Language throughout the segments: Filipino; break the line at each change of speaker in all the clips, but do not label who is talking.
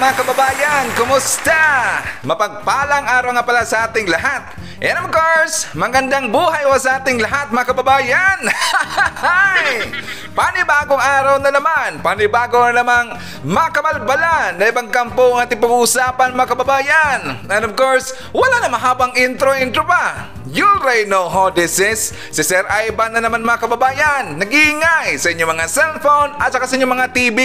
mga kababayan! Kumusta? Mapagpalang araw nga pala sa ating lahat. And of course, magandang buhay wa sa ating lahat mga kababayan! Panibagong araw na naman, panibago na namang makabalbalan na ibang kampo ang ating pag-uusapan mga kababayan. And of course, wala na mahabang intro-intro pa. You'll already know how this is. Si Sir Ivan na naman mga kababayan, nag-iingay sa inyong mga cellphone at saka sa inyong mga TV.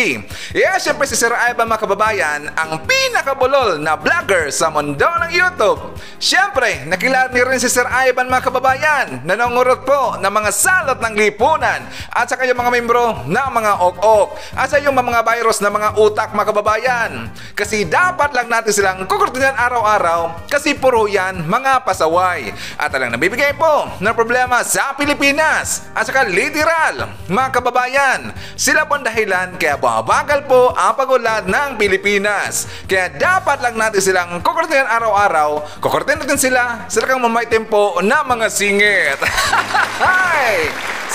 Yeah, syempre si Sir Ivan mga kababayan, ang pinakabulol na vlogger sa mundo ng YouTube. Syempre, nakilala niyo rin si Sir Ivan mga kababayan, nanongurot po ng mga salot ng lipunan at saka yung mga membro ng mga ok-ok at sa yung mga virus na mga utak mga kababayan. Kasi dapat lang natin silang kukurtinan araw-araw kasi puro yan mga pasaway. At talang nabibigay po ng problema sa Pilipinas at saka literal mga kababayan. Sila po ang dahilan kaya bumabagal po ang pag-ulad ng Pilipinas. Kaya dapat lang natin silang kukurtinan araw-araw. Kukurtinan natin sila sila kang mamaitim po na mga singit.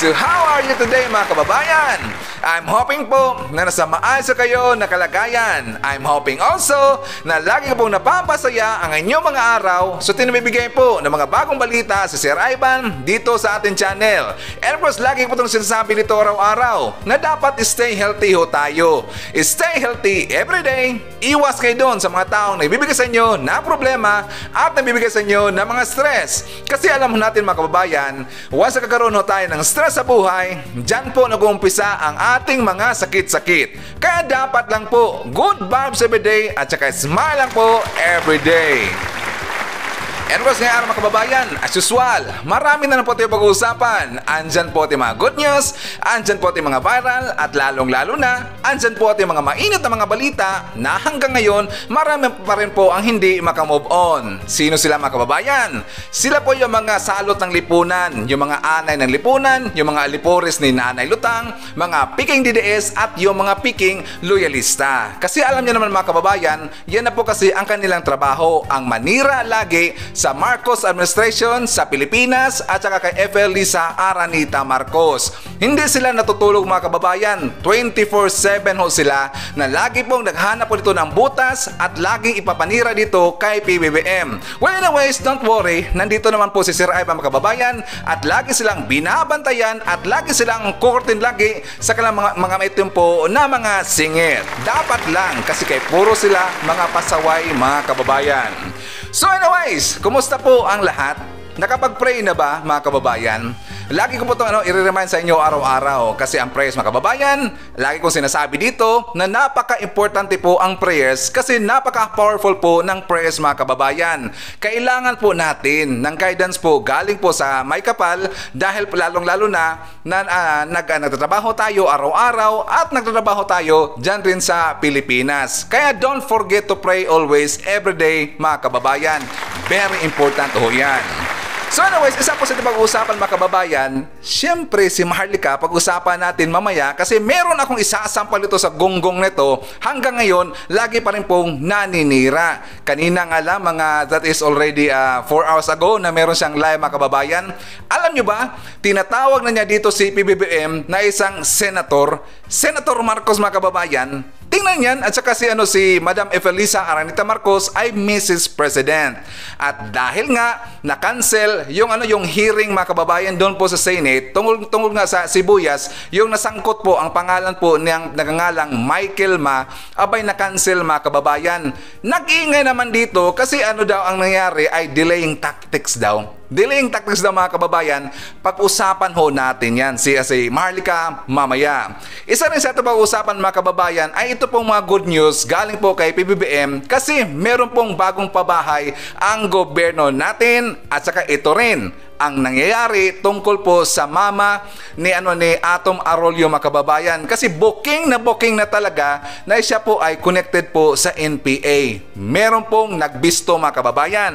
So how are you today mga kababayan? I'm hoping po na nasa maayos kayo na kalagayan. I'm hoping also na lagi pong napapasaya ang inyong mga araw so tinamibigay po ng mga bagong balita sa Sir Ivan dito sa ating channel. And of course, lagi po itong sinasabi dito araw-araw na dapat stay healthy ho tayo. Stay healthy every day. Iwas kayo doon sa mga taong nagbibigay sa inyo na problema at nagbibigay sa inyo ng mga stress. Kasi alam natin mga kababayan, once na kakaroon ho tayo ng stress sa buhay, dyan po nag-uumpisa ang ating mga sakit-sakit. Kaya dapat lang po, good vibes every day at saka smile lang po every day. And ngayong araw mga kababayan, as usual, marami na na po tayo pag-uusapan. Andyan po ating mga good news, andyan po ating mga viral, at lalong-lalo na, andyan po ating mga mainit na mga balita na hanggang ngayon, marami pa rin po ang hindi makamove on. Sino sila mga kababayan? Sila po yung mga salot ng lipunan, yung mga anay ng lipunan, yung mga aliporis ni Nanay Lutang, mga piking DDS at yung mga piking loyalista. Kasi alam niyo naman mga kababayan, yan na po kasi ang kanilang trabaho, ang manira lagi sa Marcos administration sa Pilipinas at saka kay FL Lisa Aranita Marcos. Hindi sila natutulog mga kababayan. 24-7 ho sila na lagi pong naghanap po dito ng butas at laging ipapanira dito kay PBBM. Well anyways, don't worry. Nandito naman po si Sir Ivan mga kababayan at lagi silang binabantayan at lagi silang kukurtin lagi sa kanilang mga, mga maitimpo na mga singit. Dapat lang kasi kay puro sila mga pasaway mga kababayan. So anyways, kumusta po ang lahat? Nakapag-pray na ba mga kababayan? Lagi ko po itong ano, i-remind sa inyo araw-araw kasi ang prayers mga kababayan, lagi kong sinasabi dito na napaka-importante po ang prayers kasi napaka-powerful po ng prayers mga kababayan. Kailangan po natin ng guidance po galing po sa may kapal dahil lalong-lalo na na uh, nag, uh, nagtatrabaho tayo araw-araw at nagtatrabaho tayo dyan rin sa Pilipinas. Kaya don't forget to pray always every day mga kababayan. Very important ho yan. So anyways, isa po sa pag-uusapan mga kababayan, syempre si Maharlika, pag-usapan natin mamaya kasi meron akong isasampal ito sa gonggong nito hanggang ngayon, lagi pa rin pong naninira. Kanina nga lang, mga that is already 4 uh, hours ago na meron siyang live mga kababayan. Alam nyo ba, tinatawag na niya dito si PBBM na isang senator, Senator Marcos mga kababayan, Tingnan yan at saka si, ano, si Madam Efelisa Aranita Marcos ay Mrs. President. At dahil nga na-cancel yung, ano, yung hearing mga kababayan doon po sa Senate tungkol, tungkol nga sa Sibuyas, yung nasangkot po ang pangalan po niyang nagangalang Michael Ma, abay na-cancel mga kababayan. Nag-ingay naman dito kasi ano daw ang nangyari ay delaying tactics daw Delaying tactics ng mga kababayan, pag-usapan ho natin yan. Si, si Marlica mamaya. Isa rin sa ito pag-usapan mga kababayan ay ito pong mga good news galing po kay PBBM kasi meron pong bagong pabahay ang gobyerno natin at saka ito rin ang nangyayari tungkol po sa mama ni ano ni Atom Arroyo makababayan kasi booking na booking na talaga na siya po ay connected po sa NPA. Meron pong nagbisto mga kababayan.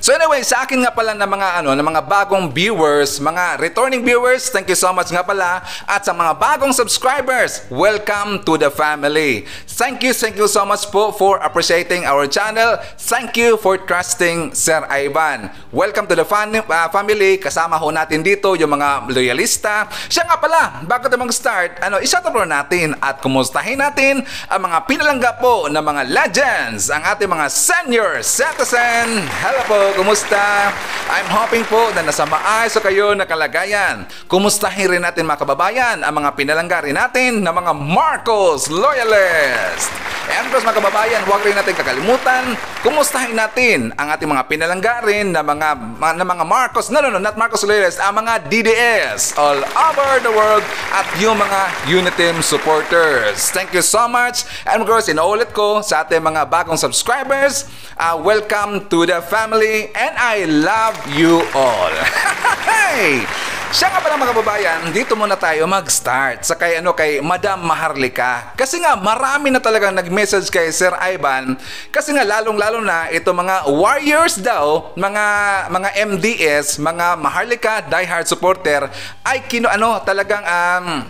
So anyway, sa akin nga pala na mga ano, na mga bagong viewers, mga returning viewers, thank you so much nga pala. At sa mga bagong subscribers, welcome to the family. Thank you, thank you so much po for appreciating our channel. Thank you for trusting Sir Ivan. Welcome to the fan, uh, family. Kasama ho natin dito yung mga loyalista. Siya nga pala, bago tayo mag-start, ano, isatapro natin at kumustahin natin ang mga pinalangga po ng mga legends, ang ating mga senior citizen. Hello po, kumusta? I'm hoping po na nasa maayos kayo na kalagayan. Kumustahin rin natin mga kababayan ang mga pinalangga rin natin ng mga Marcos Loyalist. And plus mga kababayan, huwag rin natin kakalimutan, kumustahin natin ang ating mga pinalangga rin na mga, na mga Marcos, no, no, no, not Marcos Loyalist, ang mga DDS all over the world at yung mga Uniteam supporters. Thank you so much. And of course, inuulit ko sa ating mga bagong subscribers, uh, welcome to the family and I love you all. hey! Siya nga pala mga kababayan, dito muna tayo mag-start sa kay ano kay Madam Maharlika. Kasi nga marami na talagang nag-message kay Sir Ivan kasi nga lalong-lalo na ito mga warriors daw, mga mga MDS, mga Maharlika diehard supporter ay kino ano talagang um,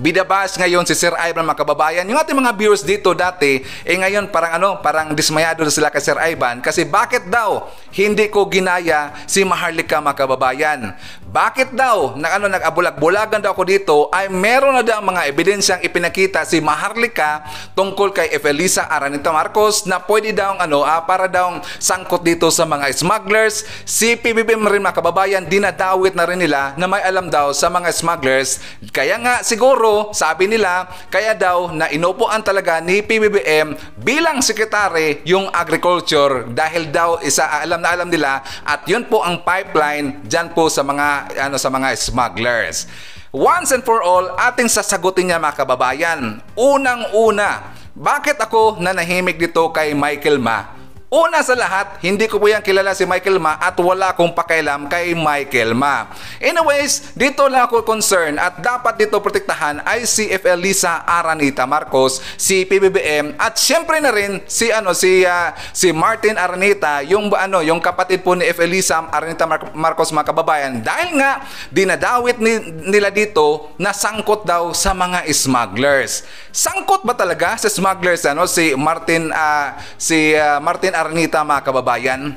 Bidabas ngayon si Sir Ivan mga kababayan. Yung ating mga viewers dito dati, eh ngayon parang ano, parang dismayado na sila kay Sir Ivan kasi bakit daw hindi ko ginaya si Maharlika mga kababayan? Bakit daw na ano nag-abulag-bulagan daw ako dito ay meron na daw mga ebidensyang ipinakita si Maharlika tungkol kay Efelisa Aranita Marcos na pwede daw ano ah, para daw sangkot dito sa mga smugglers. Si PBBM rin mga kababayan dinadawit na rin nila na may alam daw sa mga smugglers. Kaya nga siguro sabi nila kaya daw na inupuan talaga ni PBBM bilang sekretary yung agriculture dahil daw isa alam na alam nila at yun po ang pipeline dyan po sa mga ano sa mga smugglers. Once and for all, ating sasagutin niya mga kababayan. Unang-una, bakit ako nanahimik dito kay Michael Ma? Una sa lahat, hindi ko po yan kilala si Michael Ma at wala akong pakialam kay Michael Ma. Anyways, dito lang ako concern at dapat dito protektahan ay si FL Lisa Aranita Marcos, si PBBM at syempre na rin si ano si uh, si Martin Aranita, yung ano, yung kapatid po ni FL Lisa Aranita Mar- Marcos mga kababayan dahil nga dinadawit ni, nila dito na sangkot daw sa mga smugglers. Sangkot ba talaga sa smugglers ano si Martin uh, si uh, Martin Arnita mga kababayan?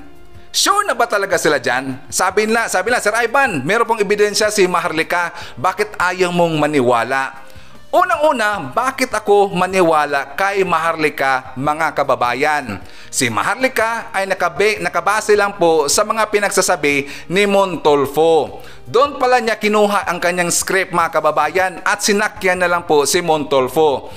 Sure na ba talaga sila dyan? Sabi nila, sabi nila, Sir Ivan, meron pong ebidensya si Maharlika, bakit ayaw mong maniwala? Unang-una, bakit ako maniwala kay Maharlika mga kababayan? Si Maharlika ay nakabe, nakabase lang po sa mga pinagsasabi ni Montolfo. Doon pala niya kinuha ang kanyang script mga kababayan at sinakyan na lang po si Montolfo.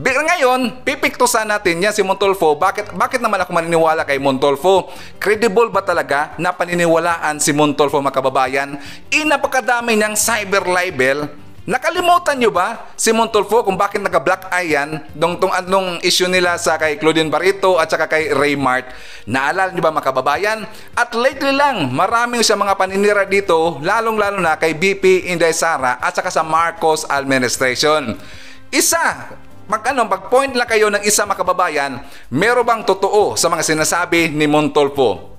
Ngayon, pipiktusan natin yan si Montolfo. Bakit, bakit naman ako maniniwala kay Montolfo? Credible ba talaga na paniniwalaan si Montolfo mga kababayan? Inapakadami niyang cyber libel Nakalimutan nyo ba si Montolfo kung bakit naka-black eye yan nung, tong, nung issue nila sa kay Claudine Barito at saka kay Ray Mart? Naalala nyo ba mga kababayan? At lately lang, maraming siya mga paninira dito, lalong-lalo na kay BP Inday Sara at saka sa Marcos administration. Isa, mag ano, mag-point lang kayo ng isa mga kababayan, meron bang totoo sa mga sinasabi ni Montolfo?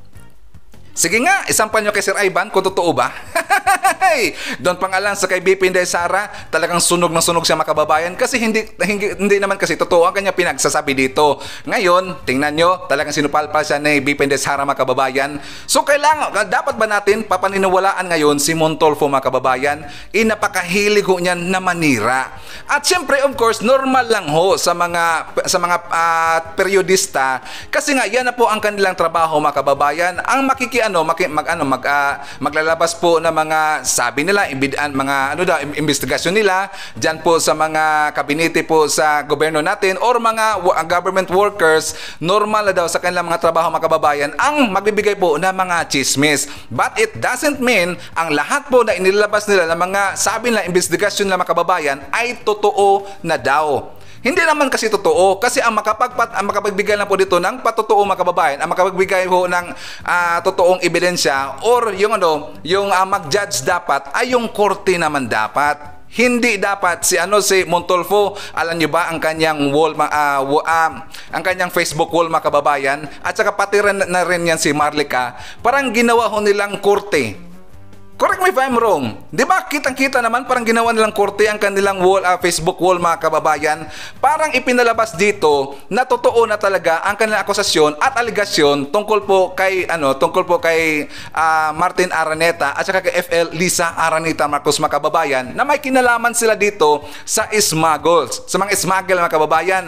Sige nga, isampan nyo kay Sir Ivan kung totoo ba. Doon pangalan sa kay BP Inday Sara, talagang sunog na sunog siya makababayan kasi hindi, hindi, hindi naman kasi totoo ang kanya pinagsasabi dito. Ngayon, tingnan nyo, talagang sinupalpal siya ni BP Inday Sara makababayan. So kailangan, dapat ba natin papaniniwalaan ngayon si Montolfo makababayan? Inapakahilig ho niyan na manira. At syempre, of course, normal lang ho sa mga sa mga uh, periodista kasi nga yan na po ang kanilang trabaho makababayan. Ang makiki ano mag, mag ano mag uh, maglalabas po ng mga sabi nila imbidaan mga ano daw investigasyon nila diyan po sa mga kabinete po sa gobyerno natin or mga government workers normal na daw sa kanilang mga trabaho mga kababayan ang magbibigay po ng mga chismis. But it doesn't mean ang lahat po na inilabas nila ng mga sabi nila investigasyon ng mga kababayan ay totoo na daw hindi naman kasi totoo kasi ang makapagpat ang makapagbigay lang po dito ng patotoo mga kababayan, ang makapagbigay po ng uh, totoong ebidensya or yung ano, yung uh, mag-judge dapat ay yung korte naman dapat. Hindi dapat si ano si Montolfo, alam niyo ba ang kanyang wall uh, uh, ang kanyang Facebook wall mga kababayan? At saka pati rin, na rin yan si Marlica, parang ginawa ho nilang korte Correct me if I'm wrong. Di ba kitang-kita naman parang ginawa nilang korte ang kanilang wall, uh, Facebook wall mga kababayan. Parang ipinalabas dito na totoo na talaga ang kanilang akusasyon at aligasyon tungkol po kay ano, tungkol po kay uh, Martin Araneta at saka kay FL Lisa Araneta Marcos mga kababayan na may kinalaman sila dito sa smuggles, sa mga smuggle mga kababayan.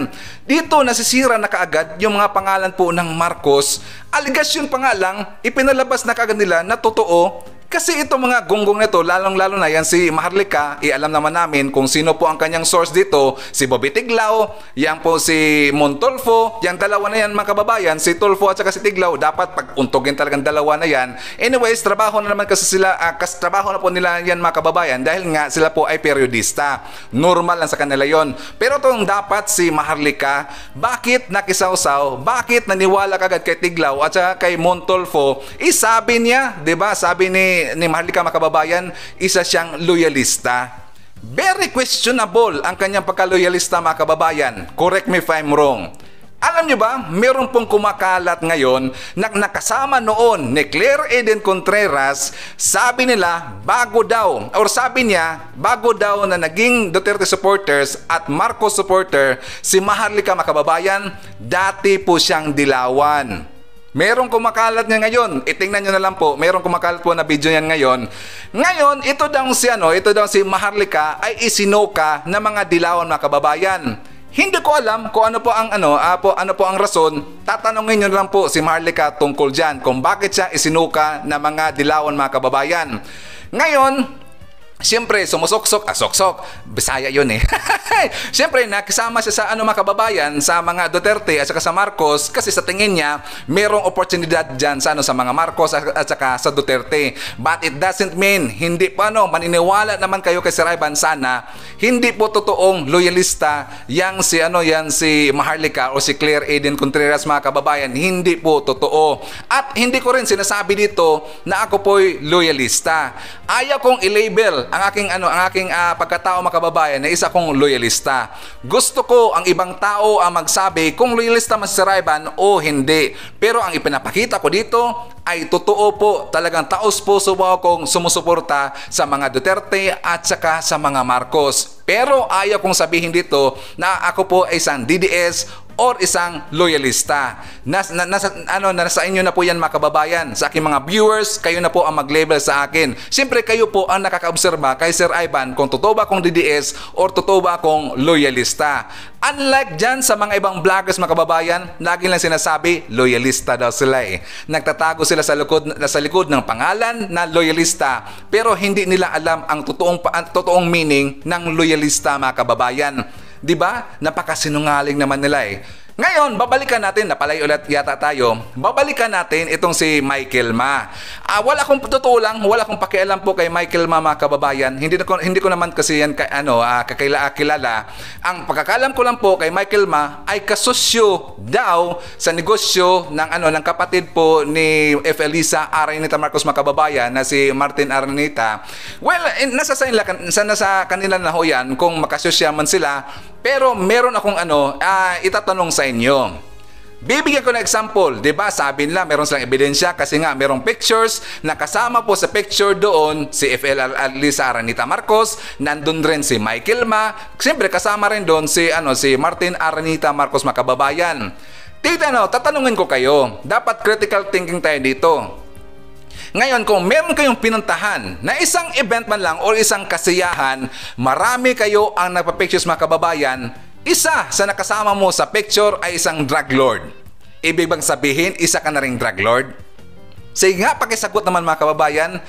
Dito nasisira na kaagad yung mga pangalan po ng Marcos. Aligasyon pa nga lang, ipinalabas na kaagad nila na totoo kasi ito mga gonggong nito, lalong-lalo na yan si Maharlika, ialam naman namin kung sino po ang kanyang source dito, si Bobby Tiglao, yan po si Montolfo, yung dalawa na yan mga kababayan, si Tolfo at saka si Tiglao, dapat pag-untogin talagang dalawa na yan. Anyways, trabaho na naman kasi sila, uh, kas, trabaho na po nila yan mga kababayan dahil nga sila po ay periodista. Normal lang sa kanila yon. Pero itong dapat si Maharlika, bakit nakisawsaw? Bakit naniwala kagad kay Tiglao at saka kay Montolfo? Isabi niya, 'di ba? Sabi ni ni Maharlika makababayan, isa siyang loyalista. Very questionable ang kanyang pagka-loyalista mga kababayan. Correct me if I'm wrong. Alam niyo ba, meron pong kumakalat ngayon na nakasama noon ni Claire Eden Contreras, sabi nila bago daw, or sabi niya, bago daw na naging Duterte supporters at Marcos supporter, si Maharlika makababayan, dati po siyang dilawan. Merong kumakalat niya ngayon. Itingnan niyo na lang po. Merong kumakalat po na video niyan ngayon. Ngayon, ito daw si ano, ito daw si Maharlika ay isinuka ng mga dilawan mga kababayan. Hindi ko alam kung ano po ang ano, uh, ano po ang rason. Tatanungin niyo lang po si Maharlika tungkol diyan kung bakit siya isinuka ng mga dilawan mga kababayan. Ngayon, Siyempre, sumusoksok, ah, soksok, Bisaya yun eh. Siyempre, nakisama siya sa ano mga kababayan, sa mga Duterte at saka sa Marcos kasi sa tingin niya, merong oportunidad dyan sa, ano, sa mga Marcos at, at saka sa Duterte. But it doesn't mean, hindi pa ano, maniniwala naman kayo kay Sir Ivan sana, hindi po totoong loyalista yang si ano yan si Maharlika o si Claire Aiden Contreras mga kababayan, hindi po totoo. At hindi ko rin sinasabi dito na ako po'y loyalista. Ayaw kong i-label ang aking ano, ang aking uh, pagkatao makababayan na isa kong loyalista. Gusto ko ang ibang tao ang magsabi kung loyalista man si Raiban o hindi. Pero ang ipinapakita ko dito ay totoo po talagang taos puso mo akong sumusuporta sa mga Duterte at saka sa mga Marcos. Pero ayaw kong sabihin dito na ako po ay isang DDS or isang loyalista. Nas, na, nasa, ano, nasa inyo na po yan mga kababayan. Sa aking mga viewers, kayo na po ang mag-label sa akin. Siyempre kayo po ang nakakaobserba kay Sir Ivan kung totoo ba akong DDS or totoo ba akong loyalista. Unlike dyan sa mga ibang vloggers mga kababayan, lagi lang sinasabi, loyalista daw sila eh. Nagtatago sila sa likod, sa likod ng pangalan na loyalista pero hindi nila alam ang totoong, totoong meaning ng loyalista mga kababayan. 'Di ba? Napakasinungaling naman nila eh. Ngayon, babalikan natin, napalay ulit yata tayo, babalikan natin itong si Michael Ma. Ah, wala akong totoo lang, wala akong pakialam po kay Michael Ma mga kababayan. Hindi, ko, hindi ko naman kasi yan ka, ano, ah, kakaila, kilala. Ang pagkakalam ko lang po kay Michael Ma ay kasosyo daw sa negosyo ng, ano, ng kapatid po ni F. Elisa Aranita Marcos mga kababayan na si Martin Aranita. Well, in, nasa sa, nasa kanila na ho yan kung makasosya man sila pero meron akong ano, uh, itatanong sa inyo. Bibigyan ko ng example, 'di ba? Sabi nila meron silang ebidensya kasi nga merong pictures na kasama po sa picture doon si FL Lisa Aranita Marcos, nandun rin si Michael Ma, siyempre kasama rin doon si ano si Martin Aranita Marcos makababayan. Tita no, tatanungin ko kayo, dapat critical thinking tayo dito. Ngayon, kung meron kayong pinuntahan na isang event man lang o isang kasiyahan, marami kayo ang nagpa-pictures mga kababayan, isa sa nakasama mo sa picture ay isang drug lord. Ibig bang sabihin, isa ka na ring drug lord? Sige nga, pakisagot naman mga kababayan,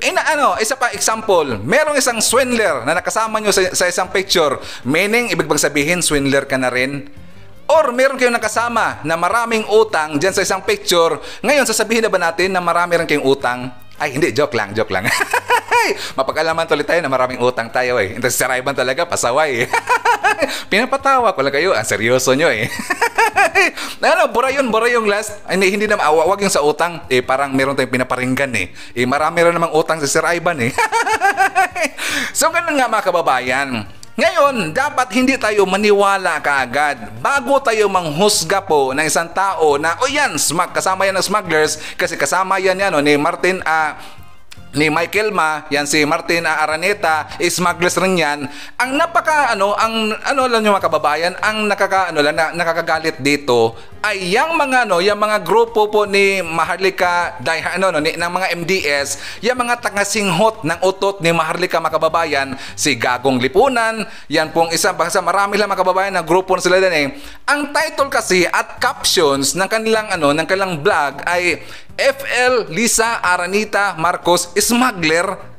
Ina ano, isa pa example, merong isang swindler na nakasama nyo sa, sa isang picture. Meaning, ibig bang sabihin, swindler ka na rin? Or meron kayong nakasama na maraming utang dyan sa isang picture. Ngayon, sasabihin na ba natin na marami rin kayong utang? Ay, hindi. Joke lang, joke lang. Mapag-alaman tuloy tayo na maraming utang tayo eh. Si Sarayban talaga, pasaway. Pinapatawa ko lang kayo. Ang seryoso nyo eh. ano, bura yun, bura yung last. Ay, hindi, hindi naman, ah, wag yung sa utang. Eh, parang meron tayong pinaparinggan eh. Eh, marami rin namang utang si Sir Ivan eh. so ganun nga mga kababayan. Ngayon, dapat hindi tayo maniwala kaagad. Bago tayo manghusga po ng isang tao na, o oh yan, smug, kasama yan ng smugglers kasi kasama yan yan no, ni Martin uh, ni Michael Ma, yan si Martin Araneta, smugglers rin yan. Ang napaka ano, ang ano lang yung mga kababayan, ang nakaka ano lang na, nakakagalit dito ay yung mga ano, yung mga grupo po ni Maharlika dai ano no, ni, ng mga MDS, yung mga tangasinghot ng utot ni Maharlika mga kababayan, si Gagong Lipunan, yan pong isa basta marami lang mga kababayan na grupo na sila din eh. Ang title kasi at captions ng kanilang ano, ng kanilang vlog ay FL Lisa Aranita Marcos Smuggler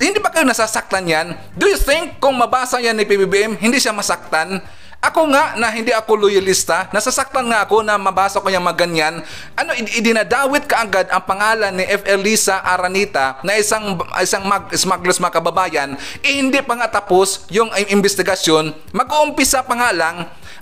hindi ba kayo nasasaktan yan? Do you think kung mabasa yan ni PBBM, hindi siya masaktan? Ako nga na hindi ako loyalista, nasasaktan nga ako na mabasa ko yung maganyan. Ano, idinadawit ka agad ang pangalan ni FL Lisa Aranita na isang isang mag, smugglers mga kababayan, eh, hindi pa nga tapos yung investigasyon, mag-uumpisa pa nga lang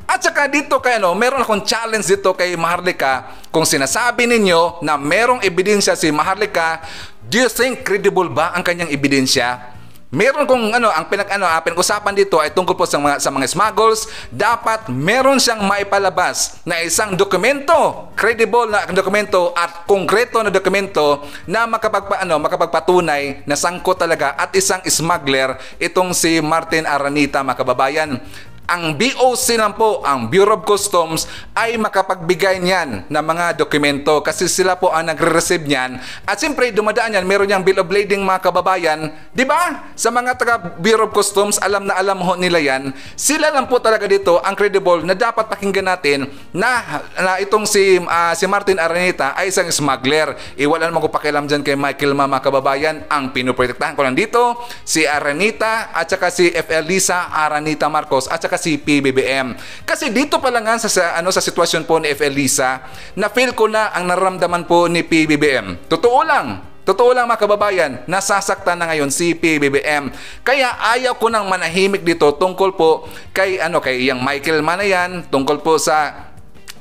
at saka dito kay ano, meron akong challenge dito kay Maharlika. Kung sinasabi ninyo na merong ebidensya si Maharlika, do you think credible ba ang kanyang ebidensya? Meron kung ano, ang pinag ano, uh, pinag-usapan dito ay tungkol po sa mga sa mga smuggles, dapat meron siyang maipalabas na isang dokumento, credible na dokumento at konkreto na dokumento na makapagpa ano, makapagpatunay na sangkot talaga at isang smuggler itong si Martin Aranita mga kababayan ang BOC lang po, ang Bureau of Customs ay makapagbigay niyan ng mga dokumento kasi sila po ang nagre-receive niyan. At siyempre, dumadaan yan, meron niyang bill of lading mga kababayan. Di ba? Sa mga taga Bureau of Customs, alam na alam ho nila yan. Sila lang po talaga dito ang credible na dapat pakinggan natin na, na itong si, uh, si Martin Araneta ay isang smuggler. Iwala e, naman ko pakialam dyan kay Michael Mama kababayan. Ang pinuprotektahan ko lang dito, si Aranita at saka si FL Lisa Aranita Marcos at saka si PBBM. Kasi dito pa lang sa, sa, ano, sa sitwasyon po ni FL Lisa, na feel ko na ang nararamdaman po ni PBBM. Totoo lang, Totoo lang mga kababayan, nasasaktan na ngayon si PBBM. Kaya ayaw ko nang manahimik dito tungkol po kay ano kay yang Michael Manayan, tungkol po sa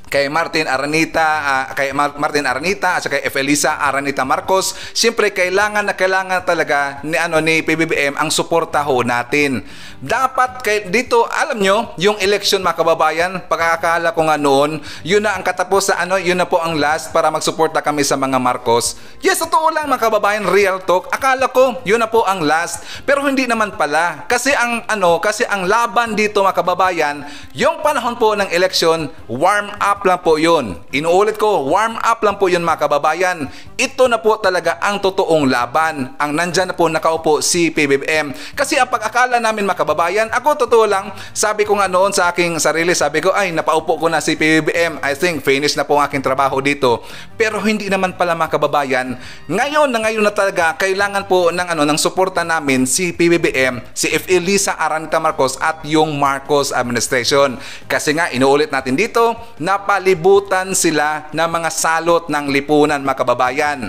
kay Martin Aranita, uh, kay Martin Aranita at kay Efelisa Aranita Marcos, siyempre kailangan na kailangan talaga ni ano ni PBBM ang suporta ho natin. Dapat kay dito, alam nyo, yung election mga kababayan, pagkakala ko nga noon, yun na ang katapos sa ano, yun na po ang last para magsuporta kami sa mga Marcos. Yes, totoo lang mga kababayan, real talk. Akala ko, yun na po ang last, pero hindi naman pala. Kasi ang ano, kasi ang laban dito mga kababayan, yung panahon po ng election, warm up up lang po yun. Inuulit ko, warm up lang po yun mga kababayan. Ito na po talaga ang totoong laban. Ang nandyan na po nakaupo si PBBM. Kasi ang pag-akala namin mga kababayan, ako totoo lang, sabi ko nga noon sa aking sarili, sabi ko, ay napaupo ko na si PBBM. I think finish na po ang aking trabaho dito. Pero hindi naman pala mga kababayan. Ngayon na ngayon na talaga, kailangan po ng, ano, ng suporta namin si PBBM, si F. Elisa Aranita Marcos at yung Marcos administration. Kasi nga, inuulit natin dito, na napalibutan sila ng mga salot ng lipunan mga kababayan.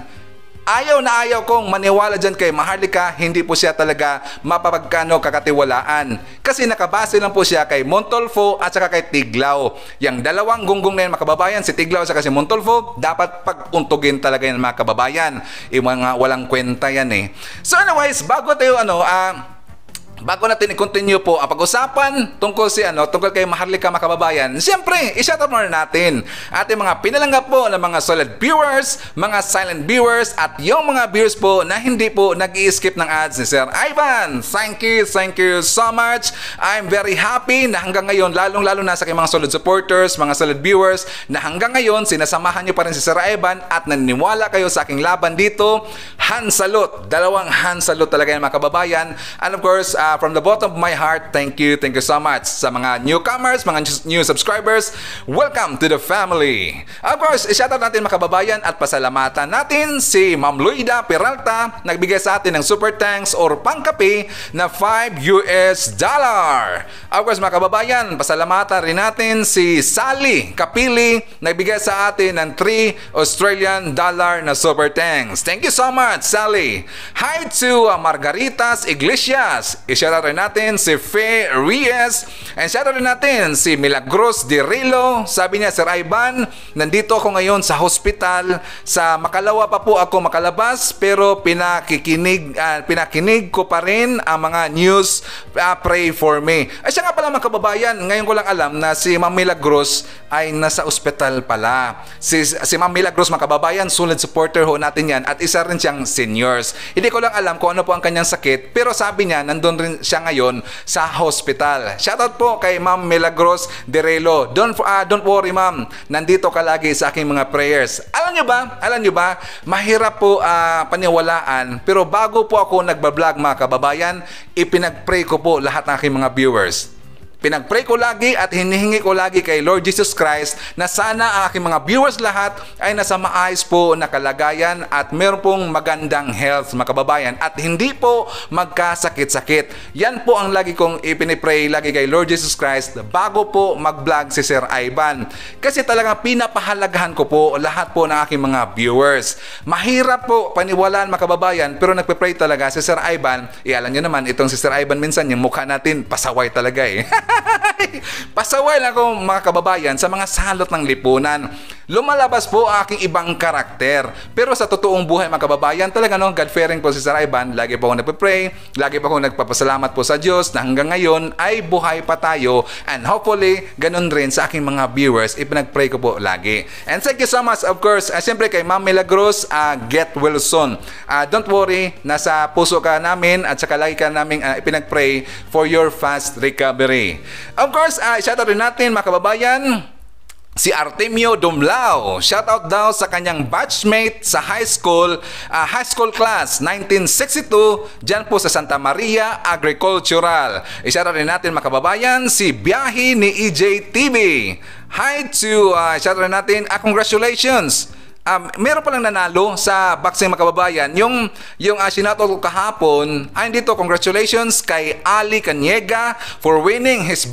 Ayaw na ayaw kong maniwala dyan kay Maharlika, hindi po siya talaga mapapagkano kakatiwalaan. Kasi nakabase lang po siya kay Montolfo at saka kay Tiglao. Yang dalawang gunggong na yan mga kababayan, si Tiglao at saka si Montolfo, dapat paguntugin talaga yan mga kababayan. Yung mga walang kwenta yan eh. So anyways, bago tayo ano, ah... Uh, Bago natin i-continue po ang pag-usapan tungkol si ano, tungkol kay Maharlika mga kababayan, siyempre, i-shout out muna natin ating mga pinalanggap po ng mga solid viewers, mga silent viewers, at yung mga viewers po na hindi po nag skip ng ads ni Sir Ivan. Thank you, thank you so much. I'm very happy na hanggang ngayon, lalong-lalo na sa aking mga solid supporters, mga solid viewers, na hanggang ngayon, sinasamahan nyo pa rin si Sir Ivan at naniniwala kayo sa aking laban dito. Han salute, dalawang han salute talaga yan mga kababayan. And of course, uh, uh, from the bottom of my heart, thank you, thank you so much. Sa mga newcomers, mga new subscribers, welcome to the family. Of course, i-shoutout natin mga kababayan at pasalamatan natin si Ma'am Luida Peralta, nagbigay sa atin ng super thanks or pangkape na 5 US dollar. Of course, mga kababayan, pasalamatan rin natin si Sally Kapili, nagbigay sa atin ng 3 Australian dollar na super thanks. Thank you so much, Sally. Hi to uh, Margaritas Iglesias I-shoutout rin natin si Fe Reyes. And shoutout rin natin si Milagros Dirilo. Sabi niya, Sir Ivan, nandito ako ngayon sa hospital. Sa makalawa pa po ako makalabas pero pinakikinig, uh, pinakinig ko pa rin ang mga news. Uh, pray for me. Ay siya nga pala mga kababayan, ngayon ko lang alam na si Ma'am Milagros ay nasa ospital pala. Si, si Ma'am Milagros mga kababayan, solid supporter ho natin yan at isa rin siyang seniors. Hindi ko lang alam kung ano po ang kanyang sakit pero sabi niya nandun rin siya ngayon sa hospital. Shoutout po kay Ma'am Milagros Derelo. Don't, uh, don't worry ma'am, nandito ka lagi sa aking mga prayers. Alam niyo ba, alam niyo ba, mahirap po uh, paniwalaan pero bago po ako nagbablog mga kababayan, ipinagpray ko po lahat ng aking mga viewers Pinagpray ko lagi at hinihingi ko lagi kay Lord Jesus Christ na sana ang aking mga viewers lahat ay nasa maayos po na kalagayan at meron pong magandang health mga kababayan at hindi po magkasakit-sakit. Yan po ang lagi kong ipinipray lagi kay Lord Jesus Christ bago po mag-vlog si Sir Ivan. Kasi talagang pinapahalagahan ko po lahat po ng aking mga viewers. Mahirap po paniwalaan mga kababayan pero nagpe-pray talaga si Sir Ivan. Ialam nyo naman itong si Sir Ivan minsan yung mukha natin pasaway talaga eh. Pasaway lang ako mga kababayan sa mga salot ng lipunan. Lumalabas po aking ibang karakter. Pero sa totoong buhay mga kababayan, talaga no, God-fearing po si Sir Ivan. Lagi po ako nagpe-pray, lagi po ako nagpapasalamat po sa Diyos na hanggang ngayon ay buhay pa tayo. And hopefully, ganun rin sa aking mga viewers, ipinag-pray ko po lagi. And thank you so much, of course, uh, siyempre kay Ma'am Milagros, uh, Get Wilson. Uh, don't worry, nasa puso ka namin at saka lagi ka namin uh, ipinag-pray for your fast recovery. Of course, uh, shoutout rin natin mga kababayan, si Artemio Dumlao. Shoutout daw sa kanyang batchmate sa high school, uh, high school class 1962 dyan po sa Santa Maria Agricultural. I-shoutout rin natin mga kababayan si Biyahi ni EJ TV. Hi to, uh, shoutout rin natin, uh, congratulations um, meron palang nanalo sa boxing makababayan. Yung, yung uh, sinatol kahapon, ay dito, congratulations kay Ali Caniega for winning his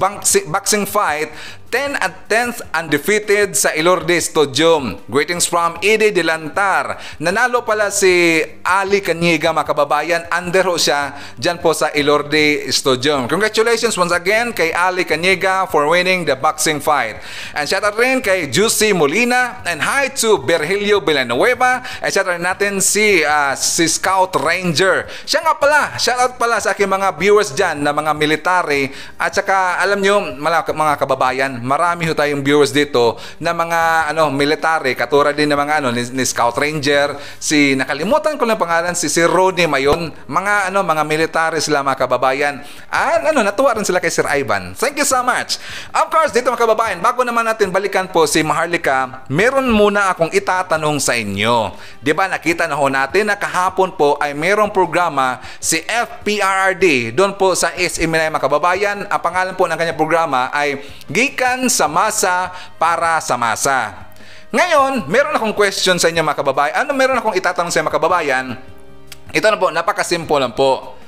boxing fight 10 at 10th undefeated sa Ilorde Stadium. Greetings from Ede Delantar. Nanalo pala si Ali Kaniga mga kababayan. Under ho siya dyan po sa Ilorde Stadium. Congratulations once again kay Ali Kaniga for winning the boxing fight. And shout out rin kay Juicy Molina and hi to Berhelio Villanueva. And shout out natin si, uh, si Scout Ranger. Siya nga pala, shout out pala sa aking mga viewers dyan na mga military at saka alam nyo mga kababayan marami ho tayong viewers dito na mga ano military, katulad din ng mga ano ni, ni Scout Ranger, si nakalimutan ko lang pangalan si si Ronnie Mayon, mga ano mga military sila mga kababayan. At ano natuwa rin sila kay Sir Ivan. Thank you so much. Of course, dito mga kababayan, bago naman natin balikan po si Maharlika, meron muna akong itatanong sa inyo. 'Di ba nakita na ho natin na kahapon po ay merong programa si FPRRD doon po sa SM mga kababayan. Ang pangalan po ng kanyang programa ay Gika Gikan sa masa para sa masa. Ngayon, meron akong question sa inyo mga kababayan. Ano meron akong itatanong sa mga kababayan? Ito na po, napakasimple lang po.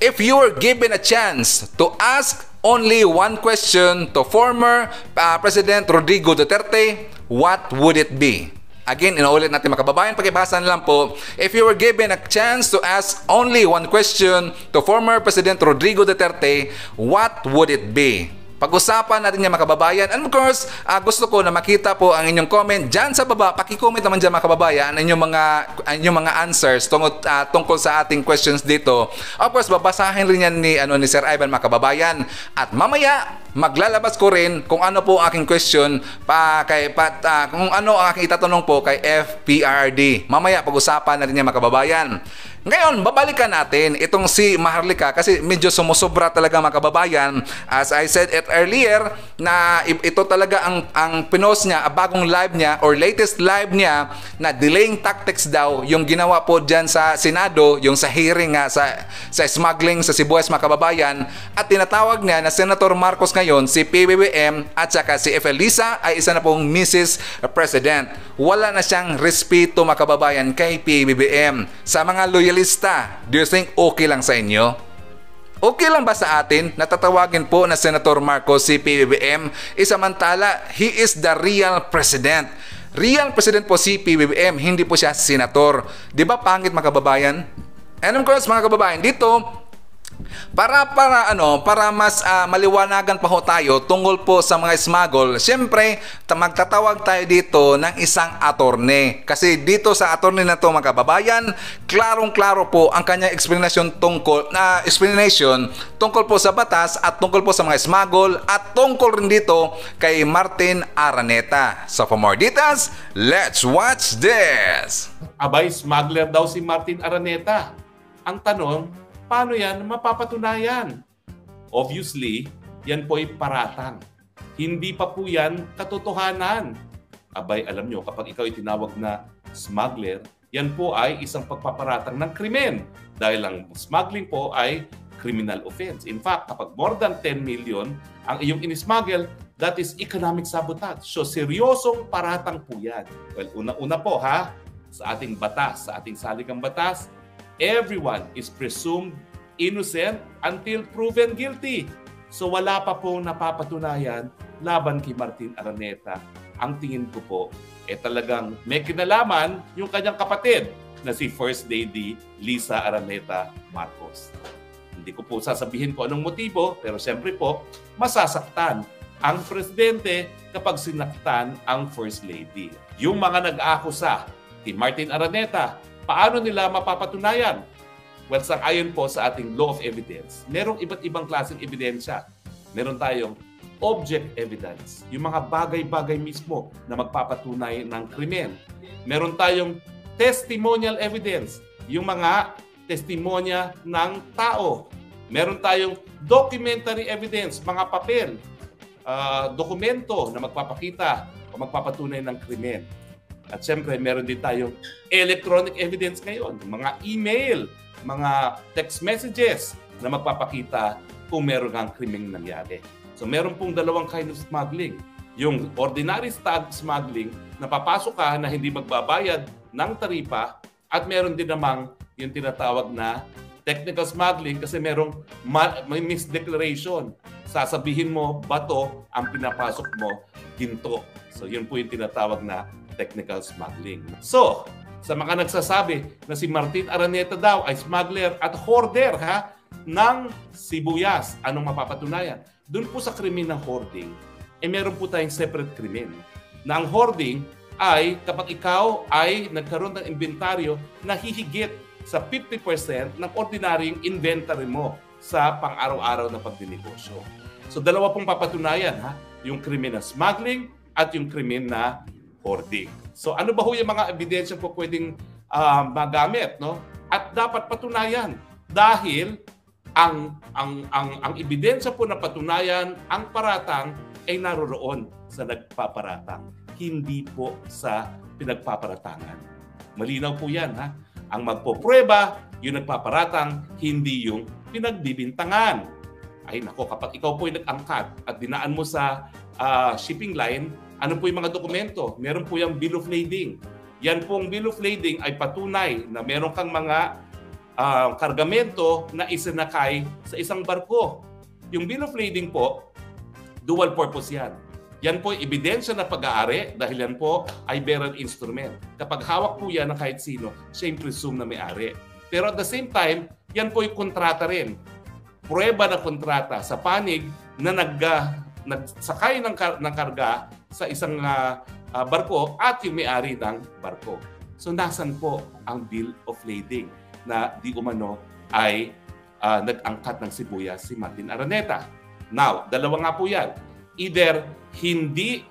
If you were given a chance to ask only one question to former uh, President Rodrigo Duterte, what would it be? Again, inuulit natin mga kababayan, pakibasan lang po. If you were given a chance to ask only one question to former President Rodrigo Duterte, what would it be? Pag-usapan natin yan mga kababayan. And of course, uh, gusto ko na makita po ang inyong comment dyan sa baba. Paki-comment naman dyan mga kababayan ang inyong mga, ang inyong mga answers tungkol, uh, tungkol sa ating questions dito. Of course, babasahin rin yan ni, ano, ni Sir Ivan mga kababayan. At mamaya, maglalabas ko rin kung ano po ang aking question pa kay pa, uh, kung ano ang aking itatanong po kay FPRD. Mamaya pag-usapan natin yan mga kababayan. Ngayon, babalikan natin itong si Maharlika kasi medyo sumusobra talaga mga kababayan. As I said it earlier, na ito talaga ang, ang pinost niya, bagong live niya or latest live niya na delaying tactics daw yung ginawa po dyan sa Senado, yung sa hearing nga sa, sa smuggling sa Sibuyas mga kababayan at tinatawag niya na Senator Marcos ngayon, si PBBM at saka si Efelisa ay isa na pong Mrs. President. Wala na siyang respeto mga kababayan kay PBBM. Sa mga loyal loyalista, do you think okay lang sa inyo? Okay lang ba sa atin na tatawagin po na Senator Marcos si PBBM isamantala he is the real president? Real president po si PBBM, hindi po siya senator. Di ba pangit mga kababayan? And of course mga kababayan, dito Para para ano, para mas ah, maliwanagan pa ho tayo tungkol po sa mga smuggle. Siyempre, ta- magtatawag tayo dito ng isang attorney. Kasi dito sa attorney na to mga kababayan, klarong-klaro po ang kanyang explanation tungkol na explanation tungkol po sa batas at tungkol po sa mga smuggle at tungkol rin dito kay Martin Araneta. So for more details, let's watch this.
abay, smuggler daw si Martin Araneta. Ang tanong, paano yan mapapatunayan? Obviously, yan po ay paratang. Hindi pa po yan katotohanan. Abay, alam nyo, kapag ikaw ay tinawag na smuggler, yan po ay isang pagpaparatang ng krimen. Dahil ang smuggling po ay criminal offense. In fact, kapag more than 10 million ang iyong inismuggle, that is economic sabotage. So, seryosong paratang po yan. Well, una-una po ha, sa ating batas, sa ating saligang batas, everyone is presumed innocent until proven guilty. So wala pa pong napapatunayan laban kay Martin Araneta. Ang tingin ko po, eh talagang may kinalaman yung kanyang kapatid na si First Lady Lisa Araneta Marcos. Hindi ko po sasabihin ko anong motibo, pero siyempre po, masasaktan ang presidente kapag sinaktan ang First Lady. Yung mga nag-aakusa kay Martin Araneta, paano nila mapapatunayan? Well, sang-ayon po sa ating law of evidence, merong iba't ibang klaseng ebidensya. Meron tayong object evidence, yung mga bagay-bagay mismo na magpapatunay ng krimen. Meron tayong testimonial evidence, yung mga testimonya ng tao. Meron tayong documentary evidence, mga papel, ah, dokumento na magpapakita o magpapatunay ng krimen. At siyempre, meron din tayong electronic evidence ngayon, mga email, mga text messages na magpapakita kung meron kang krimeng nangyari. So meron pong dalawang kind of smuggling. Yung ordinary stag smuggling na papasok ka na hindi magbabayad ng taripa at meron din namang yung tinatawag na technical smuggling kasi merong ma- may misdeclaration. Sasabihin mo, bato ang pinapasok mo, ginto. So yun po yung tinatawag na technical smuggling. So, sa mga nagsasabi na si Martin Araneta daw ay smuggler at hoarder ha, ng sibuyas. Anong mapapatunayan? Doon po sa krimen ng hoarding, eh meron po tayong separate krimen. Na ang hoarding ay kapag ikaw ay nagkaroon ng inventaryo na hihigit sa 50% ng ordinaryong inventory mo sa pang-araw-araw na pagdinegosyo. So dalawa pong papatunayan ha, yung krimen ng smuggling at yung krimen na hoarding. So ano ba ho yung mga ebidensya po pwedeng ah, magamit, no? At dapat patunayan dahil ang ang ang ang ebidensya po na patunayan ang paratang ay naroroon sa nagpaparatang, hindi po sa pinagpaparatangan. Malinaw po 'yan, ha? Ang magpoprueba, yung nagpaparatang, hindi yung pinagbibintangan. Ay nako, kapag ikaw po ay nag-angkat at dinaan mo sa ah, shipping line, ano po yung mga dokumento? Meron po yung bill of lading. Yan pong bill of lading ay patunay na meron kang mga ah, kargamento na isinakay sa isang barko. Yung bill of lading po, dual purpose yan. Yan po ebidensya na pag-aari dahil yan po ay bearer instrument. Kapag hawak po yan ng kahit sino, siya yung presume na may-ari. Pero at the same time, yan po yung kontrata rin. Prueba na kontrata sa panig na nag, nagsakay ng, kar- ng karga sa isang ah, ah, barko at yung may-ari ng barko. So nasan po ang bill of lading na di umano ay ah, nag-angkat ng sibuyas si Martin Araneta. Now, dalawa nga po yan. Either hindi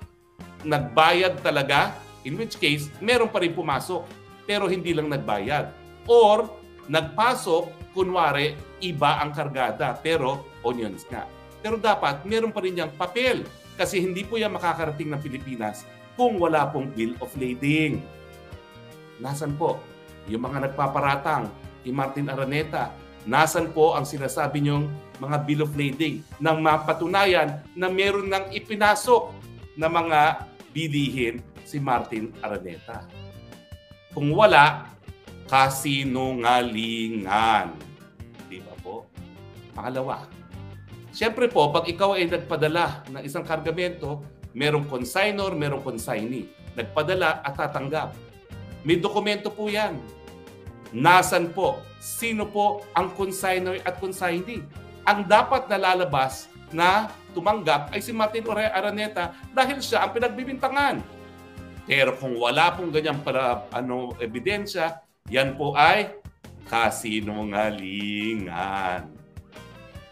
nagbayad talaga, in which case, meron pa rin pumasok, pero hindi lang nagbayad. Or, nagpasok, kunwari, iba ang kargada, pero onions nga. Pero dapat, meron pa rin niyang papel kasi hindi po yan makakarating ng Pilipinas kung wala pong bill of lading. Nasaan po yung mga nagpaparatang kay Martin Araneta? Nasaan po ang sinasabi niyong mga bill of lading nang mapatunayan na meron ng ipinasok na mga bilihin si Martin Araneta? Kung wala, kasinungalingan. Di ba po? Pangalawa, Siyempre po, pag ikaw ay nagpadala ng isang kargamento, merong consignor, merong consignee. Nagpadala at tatanggap. May dokumento po yan Nasan po? Sino po ang consignor at consignee? Ang dapat nalalabas na tumanggap ay si Martin Araneta dahil siya ang pinagbibintangan. Pero kung wala pong ganyang para ano ebidensya, yan po ay kasinungalingan.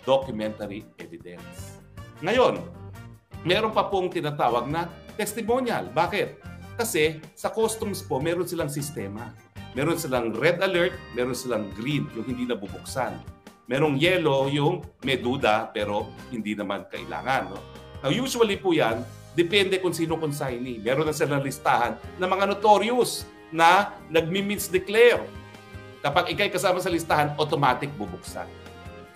Documentary evidence. Ngayon, meron pa pong tinatawag na testimonial. Bakit? Kasi sa customs po, meron silang sistema. Meron silang red alert, meron silang green, yung hindi nabubuksan. Merong yellow, yung may duda, pero hindi naman kailangan. No? Now, usually po yan, depende kung sino consignee. Meron na silang listahan ng mga notorious na nagmi-misdeclare. Kapag ikay kasama sa listahan, automatic bubuksan.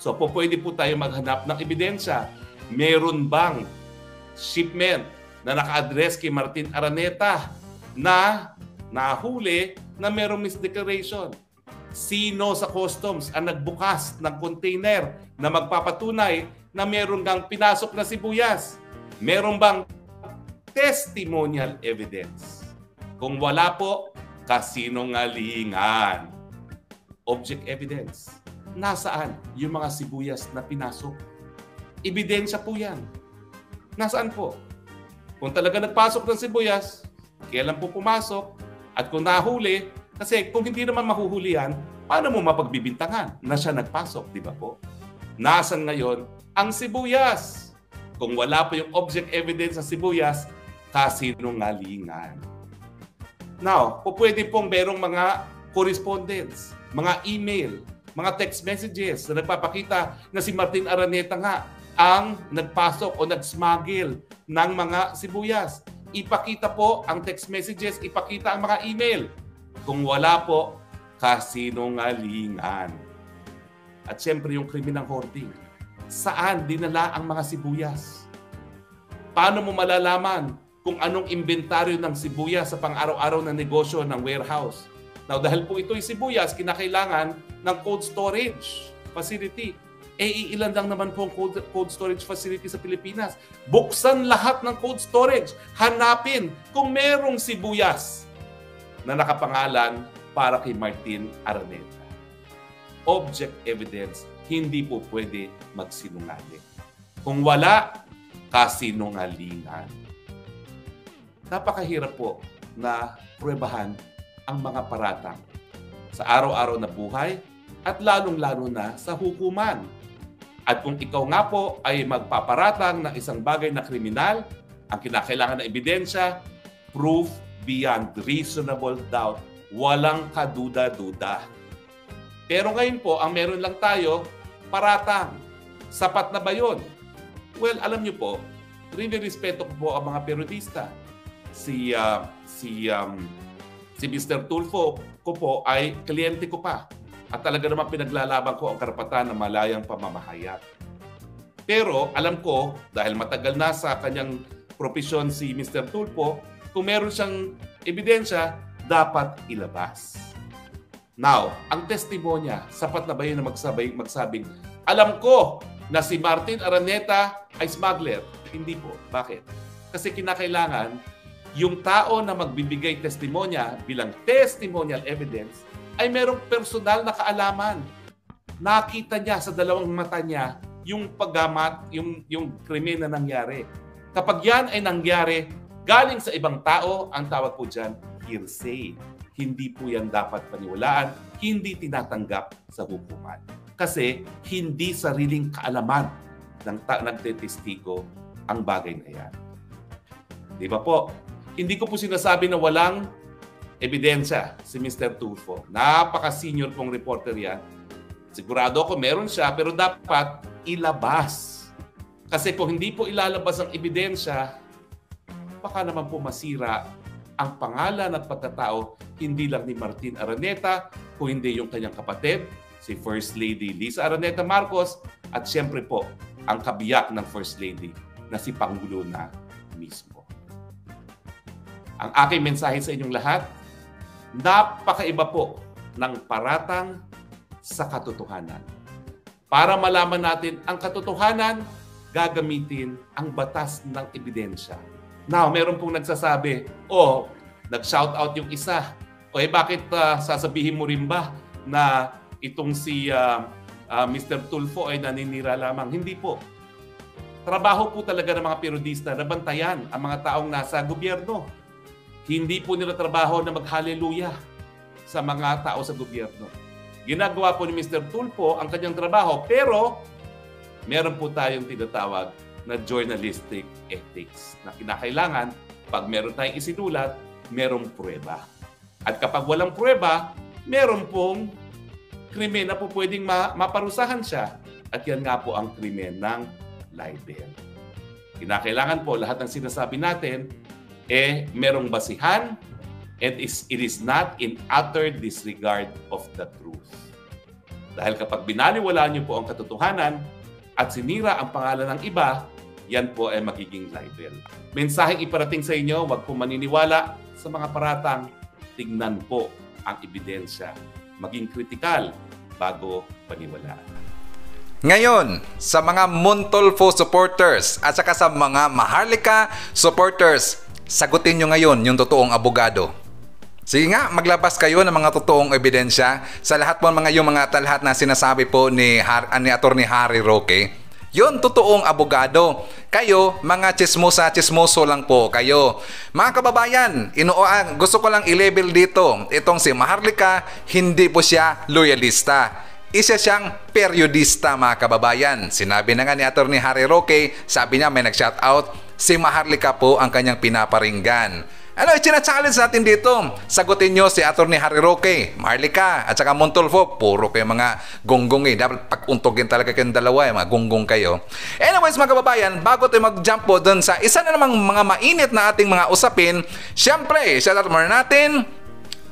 So po pwede po tayo maghanap ng ebidensya. Meron bang shipment na naka-address kay Martin Araneta na nahuli na merong misdeclaration? Sino sa customs ang nagbukas ng container na magpapatunay na meron kang pinasok na sibuyas? Meron bang testimonial evidence? Kung wala po, kasinungalingan. Object evidence. Nasaan yung mga sibuyas na pinasok? Ebidensya po yan. Nasaan po? Kung talaga nagpasok ng sibuyas, kailan po pumasok, at kung nahuli, kasi kung hindi naman mahuhuli yan, paano mo mapagbibintangan na siya nagpasok, di ba po? Nasaan ngayon ang sibuyas? Kung wala pa yung object evidence sa sibuyas, kasinungalingan. Now, po pwede pong merong mga correspondence, mga email, mga text messages na nagpapakita na si Martin Araneta nga ang nagpasok o nag-smuggle ng mga sibuyas. Ipakita po ang text messages, ipakita ang mga email. Kung wala po, kasinungalingan. At siyempre yung kriminal hoarding. Saan dinala ang mga sibuyas? Paano mo malalaman kung anong inventaryo ng sibuyas sa pang-araw-araw na negosyo ng warehouse? Now, dahil po ito'y sibuyas, kinakailangan ng cold storage facility. Eh, ilan lang naman po ang cold, cold storage facility sa Pilipinas. Buksan lahat ng cold storage. Hanapin kung merong sibuyas na nakapangalan para kay Martin Araneta. Object evidence, hindi po pwede magsinungaling. Kung wala, kasinungalingan. Napakahirap po na pruebahan ang mga paratang sa araw-araw na buhay at lalong-lalo na sa hukuman. At kung ikaw nga po ay magpaparatang ng isang bagay na kriminal, ang kinakailangan na ebidensya, proof beyond reasonable doubt. Walang kaduda-duda. Pero ngayon po, ang meron lang tayo, paratang. Sapat na ba yun? Well, alam niyo po, really respeto ko po ang mga periodista. Si, uh, si um, si Mr. Tulfo ko po ay kliyente ko pa. At talaga naman pinaglalaban ko ang karapatan ng malayang pamamahayag. Pero alam ko, dahil matagal na sa kanyang profesyon si Mr. Tulfo, kung meron siyang ebidensya, dapat ilabas. Now, ang testimonya, sapat na ba yun na magsabay, magsabing, alam ko na si Martin Araneta ay smuggler. Hindi po. Bakit? Kasi kinakailangan yung tao na magbibigay testimonya bilang testimonial evidence ay merong personal na kaalaman. Nakita niya sa dalawang mata niya yung paggamat, yung, yung krimen na nangyari. Kapag yan ay nangyari, galing sa ibang tao, ang tawag po dyan, hearsay. Hindi po yan dapat paniwalaan, hindi tinatanggap sa hukuman. Kasi hindi sariling kaalaman ng ta- nagtetestigo ang bagay na yan. Di ba po? Hindi ko po sinasabi na walang ebidensya si Mr. Tulfo. Napaka-senior pong reporter yan. Sigurado ako meron siya pero dapat ilabas. Kasi kung hindi po ilalabas ang ebidensya, baka naman po masira ang pangalan at pagkatao hindi lang ni Martin Araneta, kung hindi yung kanyang kapatid, si First Lady Lisa Araneta Marcos, at siyempre po, ang kabiyak ng First Lady na si Pangulo na mismo. Ang aking mensahe sa inyong lahat, napakaiba po ng paratang sa katotohanan. Para malaman natin ang katotohanan, gagamitin ang batas ng ebidensya. Now, meron pong nagsasabi, oh, nag-shout out yung isa. O eh, bakit uh, sasabihin mo rin ba na itong si ah, ah, Mr. Tulfo ay naninira lamang. Hindi po. Trabaho po talaga ng mga periodista na bantayan ang mga taong nasa gobyerno. Hindi po nila trabaho na maghaleluya sa mga tao sa gobyerno. Ginagawa po ni Mr. Tulfo ang kanyang trabaho pero meron po tayong tinatawag na journalistic ethics na kinakailangan pag meron tayong isinulat, merong pruweba. At kapag walang pruweba, meron pong krimen na po pwedeng ma- maparusahan siya. At yan nga po ang krimen ng libel. Kinakailangan po lahat ng sinasabi natin eh merong basihan and is, it is not in utter disregard of the truth. Dahil kapag binaliwalaan niyo po ang katotohanan at sinira ang pangalan ng iba, yan po ay magiging libel. Mensaheng iparating sa inyo, huwag po maniniwala sa mga paratang, tignan po ang ebidensya. Maging kritikal bago paniwalaan.
Ngayon, sa mga Montolfo supporters at saka sa mga Maharlika supporters, sagutin nyo ngayon yung totoong abogado. Sige nga, maglabas kayo ng mga totoong ebidensya sa lahat po mga yung mga lahat na sinasabi po ni, Har, ni Atty. Harry Roque. Yon totoong abogado. Kayo, mga chismosa, chismoso lang po kayo. Mga kababayan, inuoan, gusto ko lang i-label dito. Itong si Maharlika, hindi po siya loyalista. Isa siyang periodista mga kababayan. Sinabi na nga ni Atty. Harry Roque, sabi niya may nag-shoutout, si Maharlika po ang kanyang pinaparinggan. Ano, itinachallenge natin dito. Sagutin nyo si Atty. Harry Roque, Maharlika, at saka Montolfo. Puro kayo mga gonggong eh. Dapat pag-untogin talaga kayong dalawa eh, mga gonggong kayo. Anyways mga kababayan, bago tayo mag-jump po dun sa isa na namang mga mainit na ating mga usapin, syempre, shoutout muna natin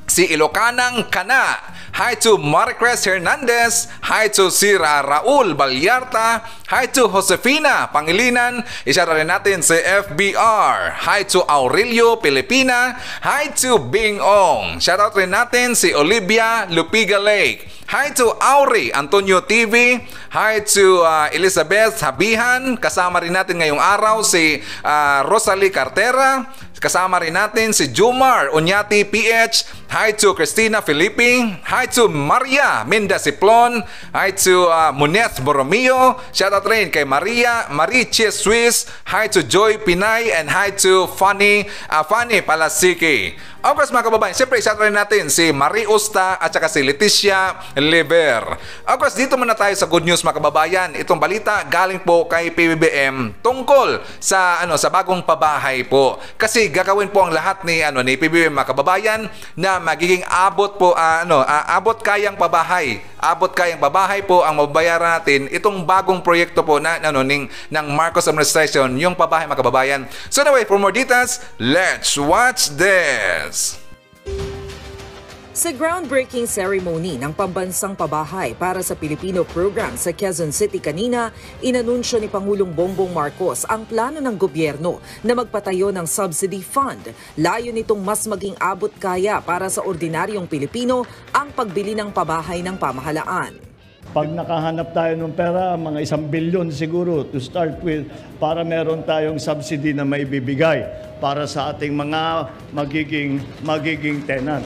si Ilocanang Kana. Hi to Maricres Hernandez. Hi to Sira Raul Balyarta. Hi to Josefina Pangilinan. Isa rin natin si FBR. Hi to Aurelio Pilipina. Hi to Bing Ong. Shoutout rin natin si Olivia Lupiga Lake. Hi to Auri Antonio TV. Hi to uh, Elizabeth Habihan. Kasama rin natin ngayong araw si uh, Rosalie Cartera. Kasama rin natin si Jumar Unyati PH. Hi to Christina Felipe. Hi to Maria Minda Siplon. Hi to uh, Munez Borromeo. Shoutout rin kay Maria Mariche Swiss. Hi to Joy Pinay and hi to Fanny uh, Fanny Palasiki. Of course mga kababayan, siyempre isa rin natin si Marie Usta at saka si Leticia Lever. Of course, dito muna tayo sa good news mga kababayan. Itong balita galing po kay PBBM tungkol sa ano sa bagong pabahay po. Kasi gagawin po ang lahat ni ano ni PBBM mga kababayan na magiging abot po uh, ano uh, abot kayang pabahay. Abot kayang pabahay po ang mababayaran natin itong bagong proyekto po na ano ning ng Marcos administration, yung pabahay mga kababayan. So anyway, for more details, let's watch this.
Sa groundbreaking ceremony ng pambansang pabahay para sa Pilipino program sa Quezon City kanina, inanunsyo ni Pangulong Bongbong Marcos ang plano ng gobyerno na magpatayo ng subsidy fund. Layo nitong mas maging abot kaya para sa ordinaryong Pilipino ang pagbili ng pabahay ng pamahalaan.
Pag nakahanap tayo ng pera, mga isang bilyon siguro to start with, para meron tayong subsidy na maibibigay para sa ating mga magiging, magiging tenant.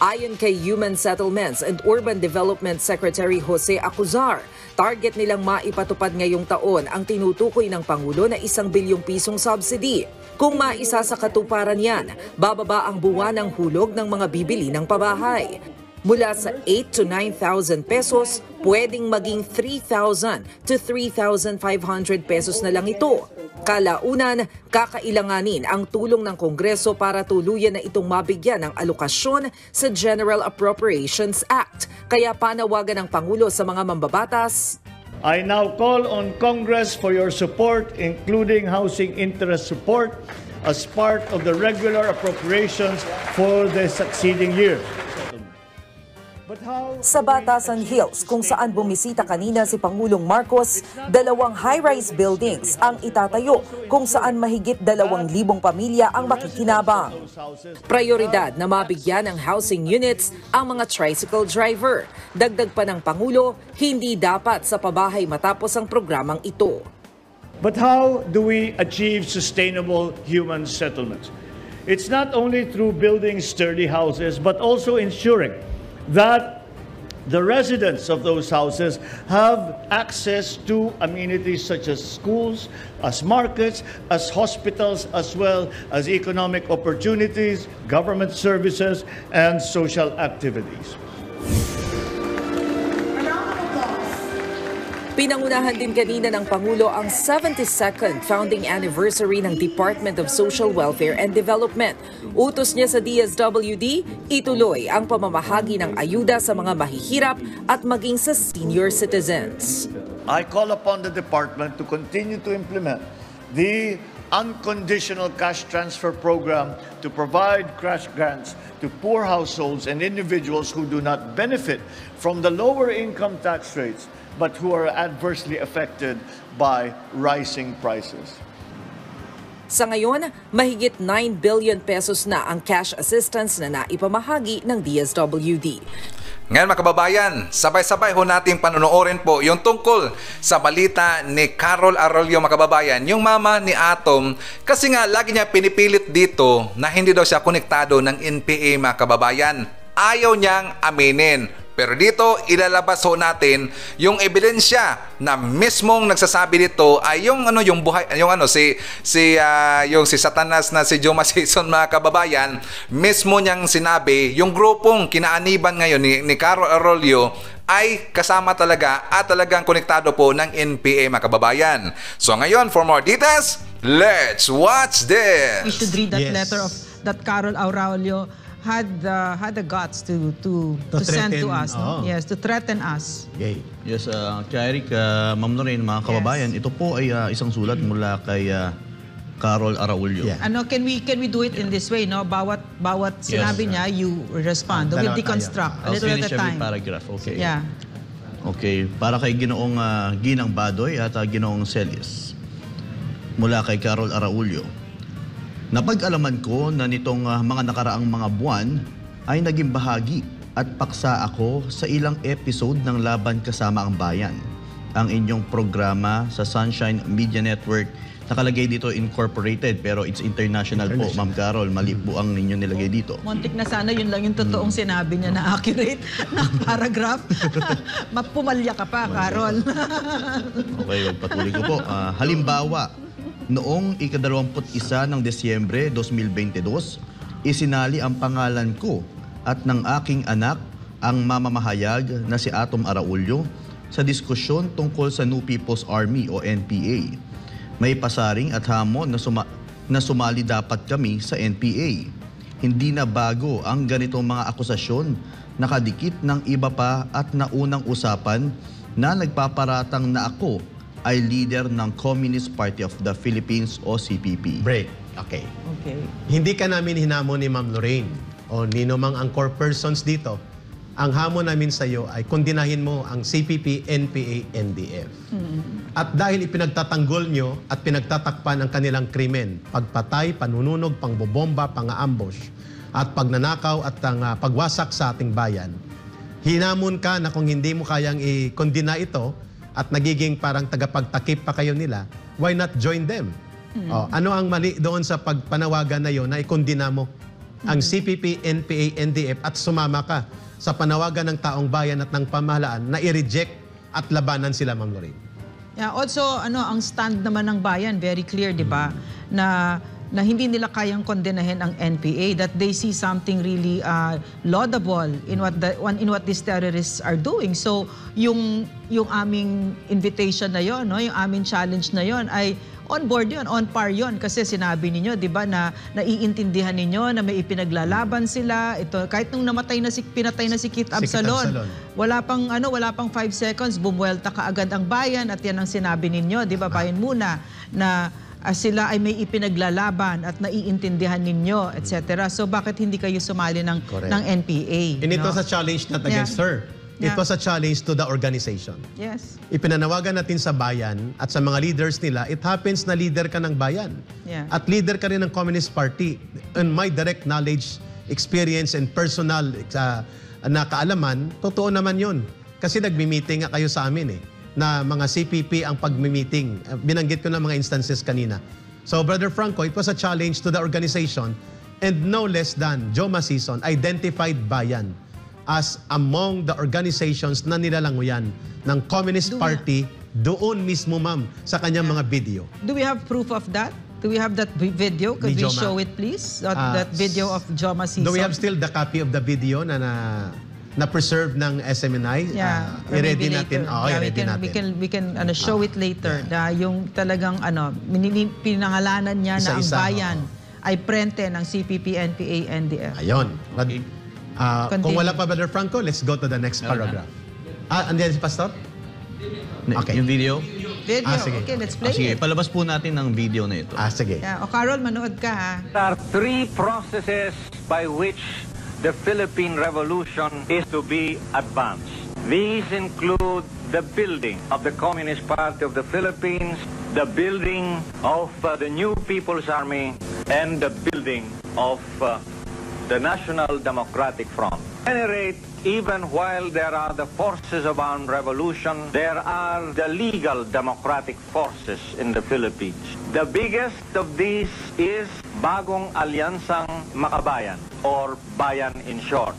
Ayon kay Human Settlements and Urban Development Secretary Jose Acuzar, target nilang maipatupad ngayong taon ang tinutukoy ng Pangulo na isang bilyong pisong subsidy. Kung maisa sa katuparan yan, bababa ang buwan ng hulog ng mga bibili ng pabahay. Mula sa 8 to 9,000 pesos, pwedeng maging 3,000 to 3,500 pesos na lang ito. Kalaunan, kakailanganin ang tulong ng Kongreso para tuluyan na itong mabigyan ng alokasyon sa General Appropriations Act. Kaya panawagan ng Pangulo sa mga mambabatas,
I now call on Congress for your support, including housing interest support, as part of the regular appropriations for the succeeding year.
Sa Batasan Hills, kung saan bumisita kanina si Pangulong Marcos, dalawang high-rise buildings ang itatayo kung saan mahigit dalawang libong pamilya ang makikinabang. Prioridad na mabigyan ng housing units ang mga tricycle driver. Dagdag pa ng Pangulo, hindi dapat sa pabahay matapos ang programang ito.
But how do we achieve sustainable human settlements? It's not only through building sturdy houses, but also ensuring that the residents of those houses have access to amenities such as schools, as markets, as hospitals, as well as economic opportunities, government services, and social activities.
Pinangunahan din kanina ng Pangulo ang 72nd founding anniversary ng Department of Social Welfare and Development. Utos niya sa DSWD, ituloy ang pamamahagi ng ayuda sa mga mahihirap at maging sa senior citizens.
I call upon the department to continue to implement the unconditional cash transfer program to provide cash grants to poor households and individuals who do not benefit from the lower income tax rates but who are adversely affected by rising prices.
Sa ngayon, mahigit 9 billion pesos na ang cash assistance na naipamahagi ng DSWD.
Ngayon mga kababayan, sabay-sabay ho nating panonoorin po yung tungkol sa balita ni Carol Arroyo mga kababayan, yung mama ni Atom, kasi nga lagi niya pinipilit dito na hindi daw siya konektado ng NPA mga kababayan. Ayaw niyang aminin. Pero dito, ilalabas ho natin yung ebidensya na mismong nagsasabi dito ay yung ano yung buhay yung ano si si ah, yung si Satanas na si Joma Season mga kababayan mismo niyang sinabi yung grupong kinaaniban ngayon ni, ni Carol Arroyo ay kasama talaga at talagang konektado po ng NPA mga kababayan. So ngayon, for more details, let's watch
we
this!
should read that
Yes.
letter of that Carol Aurelio had the had the guts to to to,
To
send to us no?
oo.
yes to threaten us
Yay.
Yes, uh, Kaya Eric, uh, Ma'am Lorraine, mga kababayan, ito po ay uh, isang sulat mula kay uh, Carol Araulio.
Yeah.
ano can we can we do it in this way no bawat bawat
Yes.
sinabi niya you respond
Ah,
we'll deconstruct a
I'll
little
finish
at a
every
time
paragraph. Okay.
yeah
Okay. Para kay Ginoong uh, Ginang Badoy at uh, Ginoong Celis. Mula kay Carol Araulio. Napag-alaman ko na nitong uh, mga nakaraang mga buwan ay naging bahagi at paksa ako sa ilang episode ng Laban Kasama ang Bayan. Ang inyong programa sa Sunshine Media Network nakalagay dito incorporated pero it's international, po, Ma'am Carol. Mali po ang ninyo nilagay dito.
Montik na sana yun lang yung totoong
Hmm.
sinabi niya na accurate na paragraph. Mapumalya ka pa, Carol.
Okay, patuloy ko po. Ah, halimbawa, noong ikadalawamput isa ng Desyembre 2022, isinali ang pangalan ko at ng aking anak ang mamamahayag na si Atom Araulio sa diskusyon tungkol sa New People's Army o NPA. May pasaring at hamon na, suma- na sumali dapat kami sa NPA. Hindi na bago ang ganitong mga akusasyon nakadikit ng iba pa at naunang usapan na nagpaparatang na ako ay leader ng Communist Party of the Philippines o CPP.
Break. Okay.
okay.
Hindi ka namin hinamon ni Ma'am Lorraine o nino mang ang core persons dito. Ang hamon namin sa iyo ay kondinahin mo ang CPP, NPA, NDF. At dahil ipinagtatanggol nyo at pinagtatakpan ang kanilang krimen, pagpatay, panununog, pangbobomba, pang-ambush, at pagnanakaw at ang ah, pagwasak sa ating bayan, hinamon ka na kung hindi mo kayang i-kondina ito at nagiging parang tagapagtakip pa kayo nila, why not join them? Oh, ano ang mali doon sa pagpanawagan na yon na ikondina mo ang CPP, NPA, NDF at sumama ka sa panawagan ng taong bayan at ng pamahalaan na i-reject at labanan sila, Ma'am Lorraine.
Yeah, also ano ang stand naman ng bayan very clear, 'di ba? Na na hindi nila kayang kondenahin ang NPA that they see something really uh, laudable in what the in what these terrorists are doing. So yung yung aming invitation na yon, no, yung aming challenge na yon ay on board yon, on par yon kasi sinabi ninyo, 'di ba, na naiintindihan ninyo na may ipinaglalaban sila. Ito kahit nung namatay na si pinatay na si Kit
Si Kit
Absalon,
Absalon.
wala pang ano, wala pang 5 seconds, bumuelta kaagad ang bayan at yan ang sinabi ninyo, 'di ba? Bayan muna na ah, sila ay may ipinaglalaban at naiintindihan ninyo, etc. So bakit hindi kayo sumali ng
Correct.
ng NPA?
And it
no?
was a challenge not against
Yeah.
her. It
Yeah.
was a challenge to the organization.
Yes.
Ipinanawagan natin sa bayan at sa mga leaders nila, it happens na leader ka ng bayan.
Yeah.
At leader ka rin ng Communist Party. In my direct knowledge, experience, and personal uh, na kaalaman, totoo naman yun. Kasi nagmi-meeting nga kayo sa amin eh, na mga CPP ang pagmi-meeting. Uh, Binanggit ko na mga instances kanina. So, Brother Franco, it was a challenge to the organization and no less than Joma Season identified bayan as among the organizations na nilalanguyan ng Communist
Do
Party doon mismo, ma'am, sa kanyang mga video.
Do we have proof of that? Do we have that vi- video? Could
Ni
we
Joma.
show it, please? That,
Ah,
that video of Joma Sison?
Do we have still the copy of the video na na, na preserve ng SMNI?
Yeah,
Ah,
or
i-ready natin. Oo,
yeah,
i-ready natin.
We can, we can ano, show it later na yung talagang ano, pinangalanan niya na ang
Isa-isa,
bayan ay prente ng CPP, NPA, NDF.
Ayun. But, ah, kung wala pa, Brother Franco, let's go to the next paragraph. Ah, andiyan si Pastor? Okay.
Yung video?
Video,
Ah, sige.
okay, let's
Ah,
play
sige,
it.
palabas po natin ang video na ito.
Ah, sige.
Yeah. O Carol, manood ka ha.
There are three processes by which the Philippine Revolution is to be advanced. These include the building of the Communist Party of the Philippines, the building of uh, the new People's Army, and the building of uh, the National Democratic Front. At any rate, even while there are the forces of armed revolution, there are the legal democratic forces in the Philippines. The biggest of these is Bagong Alyansang Makabayan, or Bayan in short.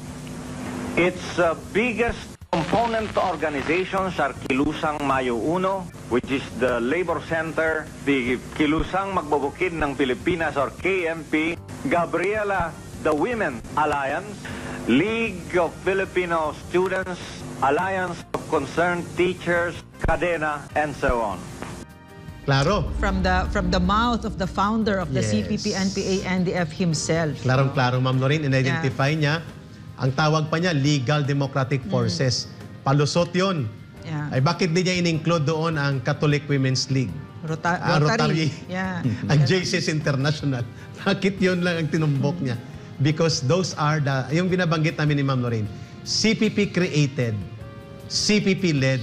Its uh, biggest component organizations are Kilusang Mayo Uno, which is the labor center, the Kilusang Magbubukid ng Pilipinas or KMP, Gabriela, the Women Alliance, League of Filipino Students, Alliance of Concerned Teachers, Cadena, and so on.
Klaro.
From the from the mouth of the founder of the
Yes.
CPP, NPA, NDF himself.
Klarong-klaro, Ma'am Lorraine, in-identify niya. Ang tawag pa niya, Legal Democratic Forces. Palusot yun.
Yeah.
Ay bakit di niya in-include doon ang Catholic Women's League?
Rota-
Ah,
Rotary.
Rotary.
Yeah.
ang JCS International. Bakit yun lang ang tinumbok niya? Because those are the, yung binabanggit namin ni Ma'am Lorraine, CPP created, CPP-led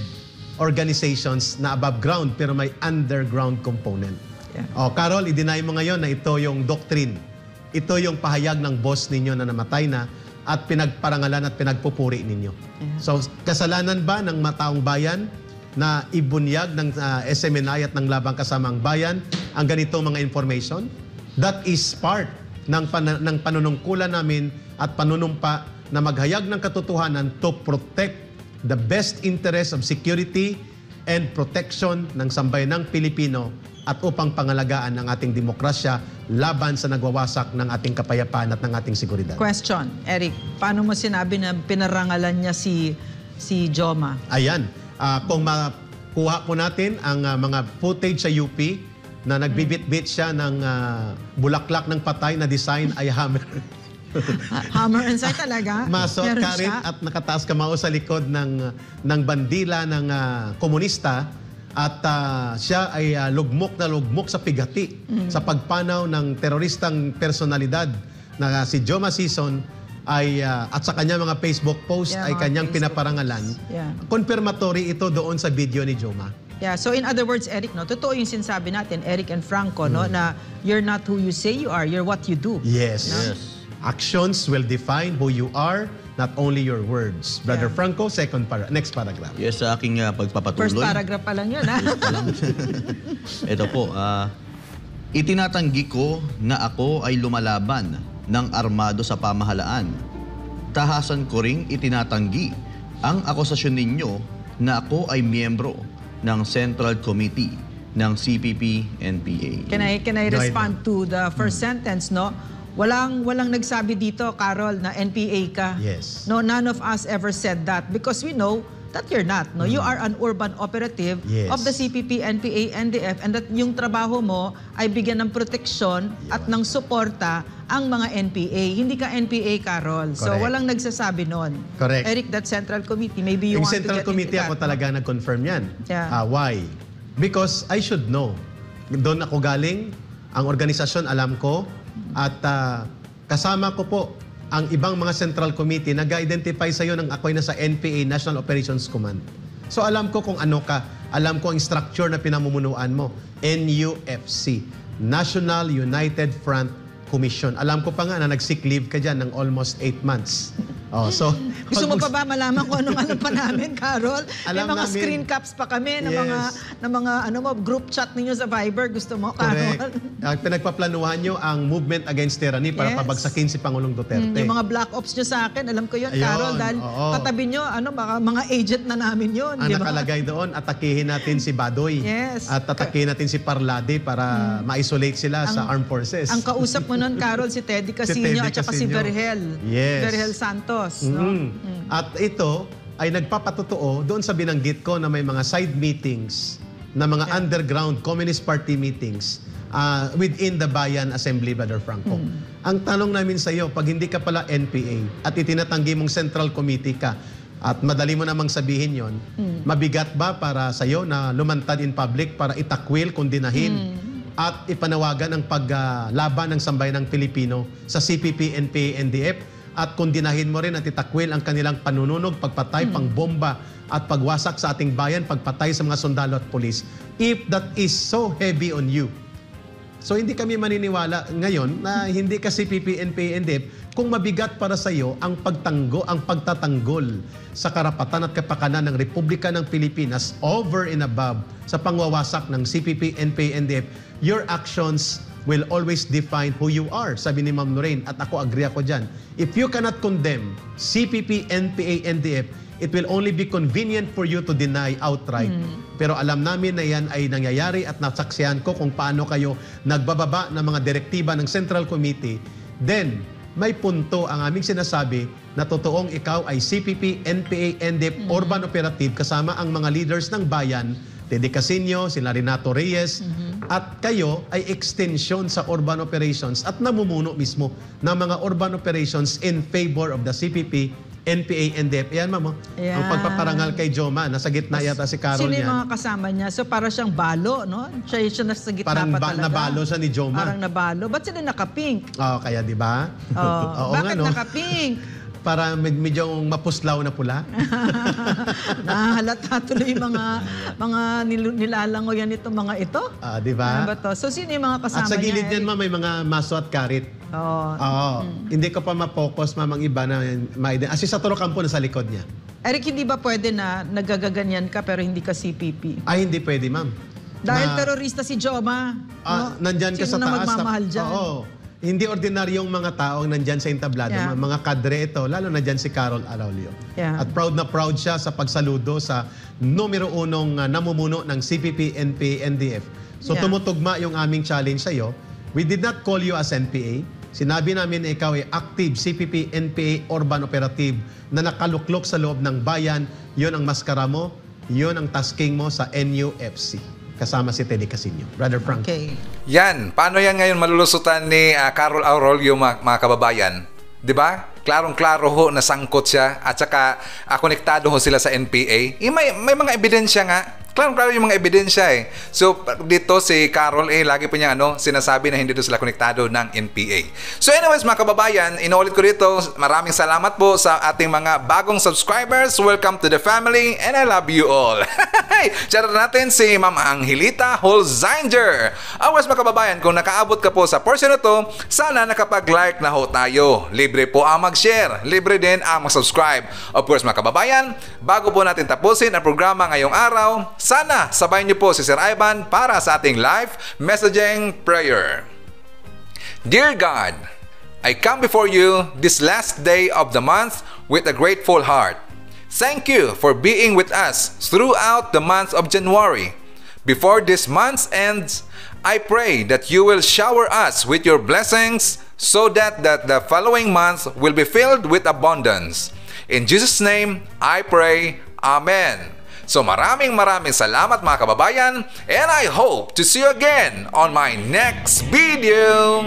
organizations na above ground pero may underground component.
Yeah.
O, Carol, i-deny mo ngayon na ito yung doctrine. Ito yung pahayag ng boss ninyo na namatay na at pinagparangalan at pinagpupuri ninyo. So, kasalanan ba ng mataong bayan na ibunyag ng ah, SMNI at ng Labang Kasamang Bayan ang ganitong mga information? That is part ng, pan- ng panunungkulan namin at panunumpa na maghayag ng katotohanan to protect the best interest of security and protection ng sambayanang Pilipino at upang pangalagaan ang ating demokrasya laban sa nagwawasak ng ating kapayapaan at ng ating seguridad.
Question, Eric, paano mo sinabi na pinarangalan niya si si Joma?
Ayan, ah, kung makuha po natin ang ah, mga footage sa UP na nagbibit-bit siya ng ah, bulaklak ng patay na design ay hammer.
Ha- Hammer and sight talaga?
Maso,
Meron
karit
siya?
at nakataas kamao sa likod ng ng bandila ng ah, komunista at ah, siya ay ah, lugmok na lugmok sa pigati
Mm.
sa pagpanaw ng teroristang personalidad na si Joma Sison ay ah, at sa kanya mga Facebook post
Yeah,
ay kanyang
Facebook
pinaparangalan.
posts. Yeah.
Confirmatory ito doon sa video ni Joma.
Yeah, so in other words, Eric, no, totoo yung sinasabi natin, Eric and Franco, no,
Mm.
na you're not who you say you are, you're what you do.
Yes.
Yes.
Actions will define who you are, not only your words. Brother
Yeah.
Franco, second para next paragraph.
Yes, sa aking ah, pagpapatuloy.
First paragraph pa lang yun, ha?
Ito po, ah, itinatanggi ko na ako ay lumalaban ng armado sa pamahalaan. Tahasan ko ring itinatanggi ang akusasyon ninyo na ako ay miyembro ng Central Committee ng CPP-NPA.
Can I can I respond to the first sentence, no? Walang walang nagsabi dito, Carol, na NPA ka.
Yes.
No, none of us ever said that because we know that you're not. No, you are an urban operative
Yes.
of the CPP, NPA, NDF and that yung trabaho mo ay bigyan ng proteksyon at ng suporta ang mga NPA. Hindi ka NPA, Carol. So
Correct.
walang nagsasabi noon.
Correct.
Eric, that Central Committee, maybe you
Yung
want
Central
to get
Committee
into
ako
that, no?
talaga nag-confirm yan.
Yeah.
Ah, why? Because I should know. Doon ako galing, ang organisasyon alam ko, at ah, kasama ko po ang ibang mga Central Committee nag-identify sa iyo ng ako'y nasa NPA, National Operations Command. So alam ko kung ano ka, alam ko ang structure na pinamumunuan mo, NUFC, National United Front commission. Alam ko pa nga na nag-sick leave ka dyan ng almost 8 months. Oh, so,
Gusto mo pa ba malaman kung anong alam pa namin, Carol?
Alam
May mga
namin.
screen caps pa kami ng
Yes.
mga ng mga ano mo group chat ninyo sa Viber. Gusto mo, Carol?
Correct. Uh, pinagpaplanuhan nyo ang movement against tyranny para
Yes.
pabagsakin si Pangulong Duterte.
Mm, yung mga black ops nyo sa akin, alam ko yun,
Ayun,
Carol, dahil
oo.
katabi nyo, ano, mga, mga agent na namin yun.
ang
di ba?
nakalagay doon, atakihin natin si Badoy.
Yes.
At atakihin natin si Parlade para ma-isolate sila sa armed forces.
Ang kausap mo nun, Carol, si Teddy Casino
Teddy
at saka si. Verhel.
Yes.
Verhel Santos. No?
Mm. At ito ay nagpapatotoo doon sa binanggit ko na may mga side meetings na mga underground Communist Party meetings ah, within the Bayan Assembly, Brother Franco. Ang tanong namin sa iyo, pag hindi ka pala NPA at itinatanggi mong Central Committee ka, at madali mo namang sabihin yon, mabigat ba para sa iyo na lumantad in public para itakwil, kondinahin, at ipanawagan ang paglaban ng sambayan ng Pilipino sa CPP, NPA, NDF at kondinahin mo rin at itakwil ang kanilang panununog, pagpatay, pangbomba at pagwasak sa ating bayan, pagpatay sa mga sundalo at polis. If that is so heavy on you, So hindi kami maniniwala ngayon na hindi ka CPP, NPA, NDF kung mabigat para sa iyo ang pagtanggo, ang pagtatanggol sa karapatan at kapakanan ng Republika ng Pilipinas over and above sa pangwawasak ng CPP, NPA, NDF, your actions will always define who you are, sabi ni Ma'am Lorraine, at ako agree ako dyan. If you cannot condemn CPP, NPA, NDF, it will only be convenient for you to deny outright. Pero alam namin na yan ay nangyayari at nasaksihan ko kung paano kayo nagbababa ng mga direktiba ng Central Committee. Then, may punto ang aming sinasabi na totoong ikaw ay CPP, NPA, NDF, Urban Operative kasama ang mga leaders ng bayan, Tede Casino, sila Renato Reyes, at kayo ay extension sa urban operations at namumuno mismo ng mga urban operations in favor of the CPP, NPA, NDF. Ayan, ma'am. oh.
Ayan.
Ang pagpaparangal kay Joma, nasa gitna yata si Carol
Sino yung
niyan.
mga kasama niya? So para siyang balo, no? Siya, siya nasa gitna
Parang
pa talaga.
nabalo siya ni Joma.
Parang nabalo. Ba't sila naka-pink?
Oh, kaya di ba?
Oh,
Oo
bakit
nga, no?
naka-pink?
Para med- medyo mapuslaw na pula.
Nahalata tuloy mga mga nil- nilalango yan itong mga ito.
Ah, di ba?
Ano ba to? So sino yung mga kasama
At sa gilid
niya?
niyan, ma'am, may mga maso at karit.
Oh.
Oo. Hindi ko pa ma-focus, ma'am, ang iba na maiden. Asi sa Toro Campo, nasa likod niya.
Eric, hindi ba pwede na nagagaganyan ka pero hindi ka CPP?
Ay, hindi pwede, ma'am.
Dahil
Na-
terorista si Joma.
Ah,
no?
nandyan ka
Sino
sa
na
taas.
magmamahal dyan?
Oo. Hindi ordinaryong mga taong nandyan sa entablado.
Yeah.
Mga, kadre ito, lalo na dyan si Carol Araulio.
Yeah.
At proud na proud siya sa pagsaludo sa numero unong ah, namumuno ng CPP, NPA, NDF. So
Yeah.
tumutugma yung aming challenge sa iyo. We did not call you as NPA. Sinabi namin na ikaw ay active CPP, NPA, Urban Operative na nakaluklok sa loob ng bayan. Yon ang maskara mo, yon ang tasking mo sa NUFC. Kasama si Teddy Casino. Brother Frank.
Okay.
Yan, paano yan ngayon malulusutan ni ah, Carol Aurelio mga, mga kababayan? 'Di ba? Klarong-klaro ho na sangkot siya at saka ah, konektado ho sila sa NPA. Eh, may, may mga ebidensya nga. Klarong-klaro yung mga ebidensya eh. So dito si Carol eh lagi pa niya ano, sinasabi na hindi doon sila konektado ng NPA. So anyways mga kababayan, inuulit ko dito, maraming salamat po sa ating mga bagong subscribers. Welcome to the family and I love you all. Shout natin si Ma'am Angelita Holzinger. Always mga kababayan, kung nakaabot ka po sa portion na to, sana nakapag-like na ho tayo. Libre po ang mag-share. Libre din ang mag-subscribe. Of course mga kababayan, bago po natin tapusin ang programa ngayong araw, sana sabay niyo po si Sir Ivan para sa ating live messaging prayer. Dear God, I come before you this last day of the month with a grateful heart. Thank you for being with us throughout the month of January. Before this month ends, I pray that you will shower us with your blessings so that, that the following month will be filled with abundance. In Jesus' name, I pray. Amen. So maraming maraming salamat mga kababayan and I hope to see you again on my next video.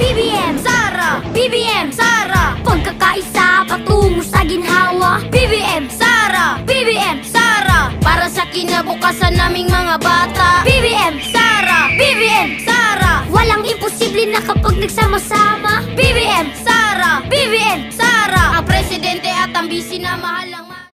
BBM Sara, BBM Sara! Pagkakaisa patungo sa ginhawa. BBM Sara, BBM Sara! Para sa kinabukasan naming mga bata. BBM Sara, BBM Sara! Walang imposible na kapag nagsama-sama. BBM Sara, BBM Sara! Ang presidente at ang busy na mahal ang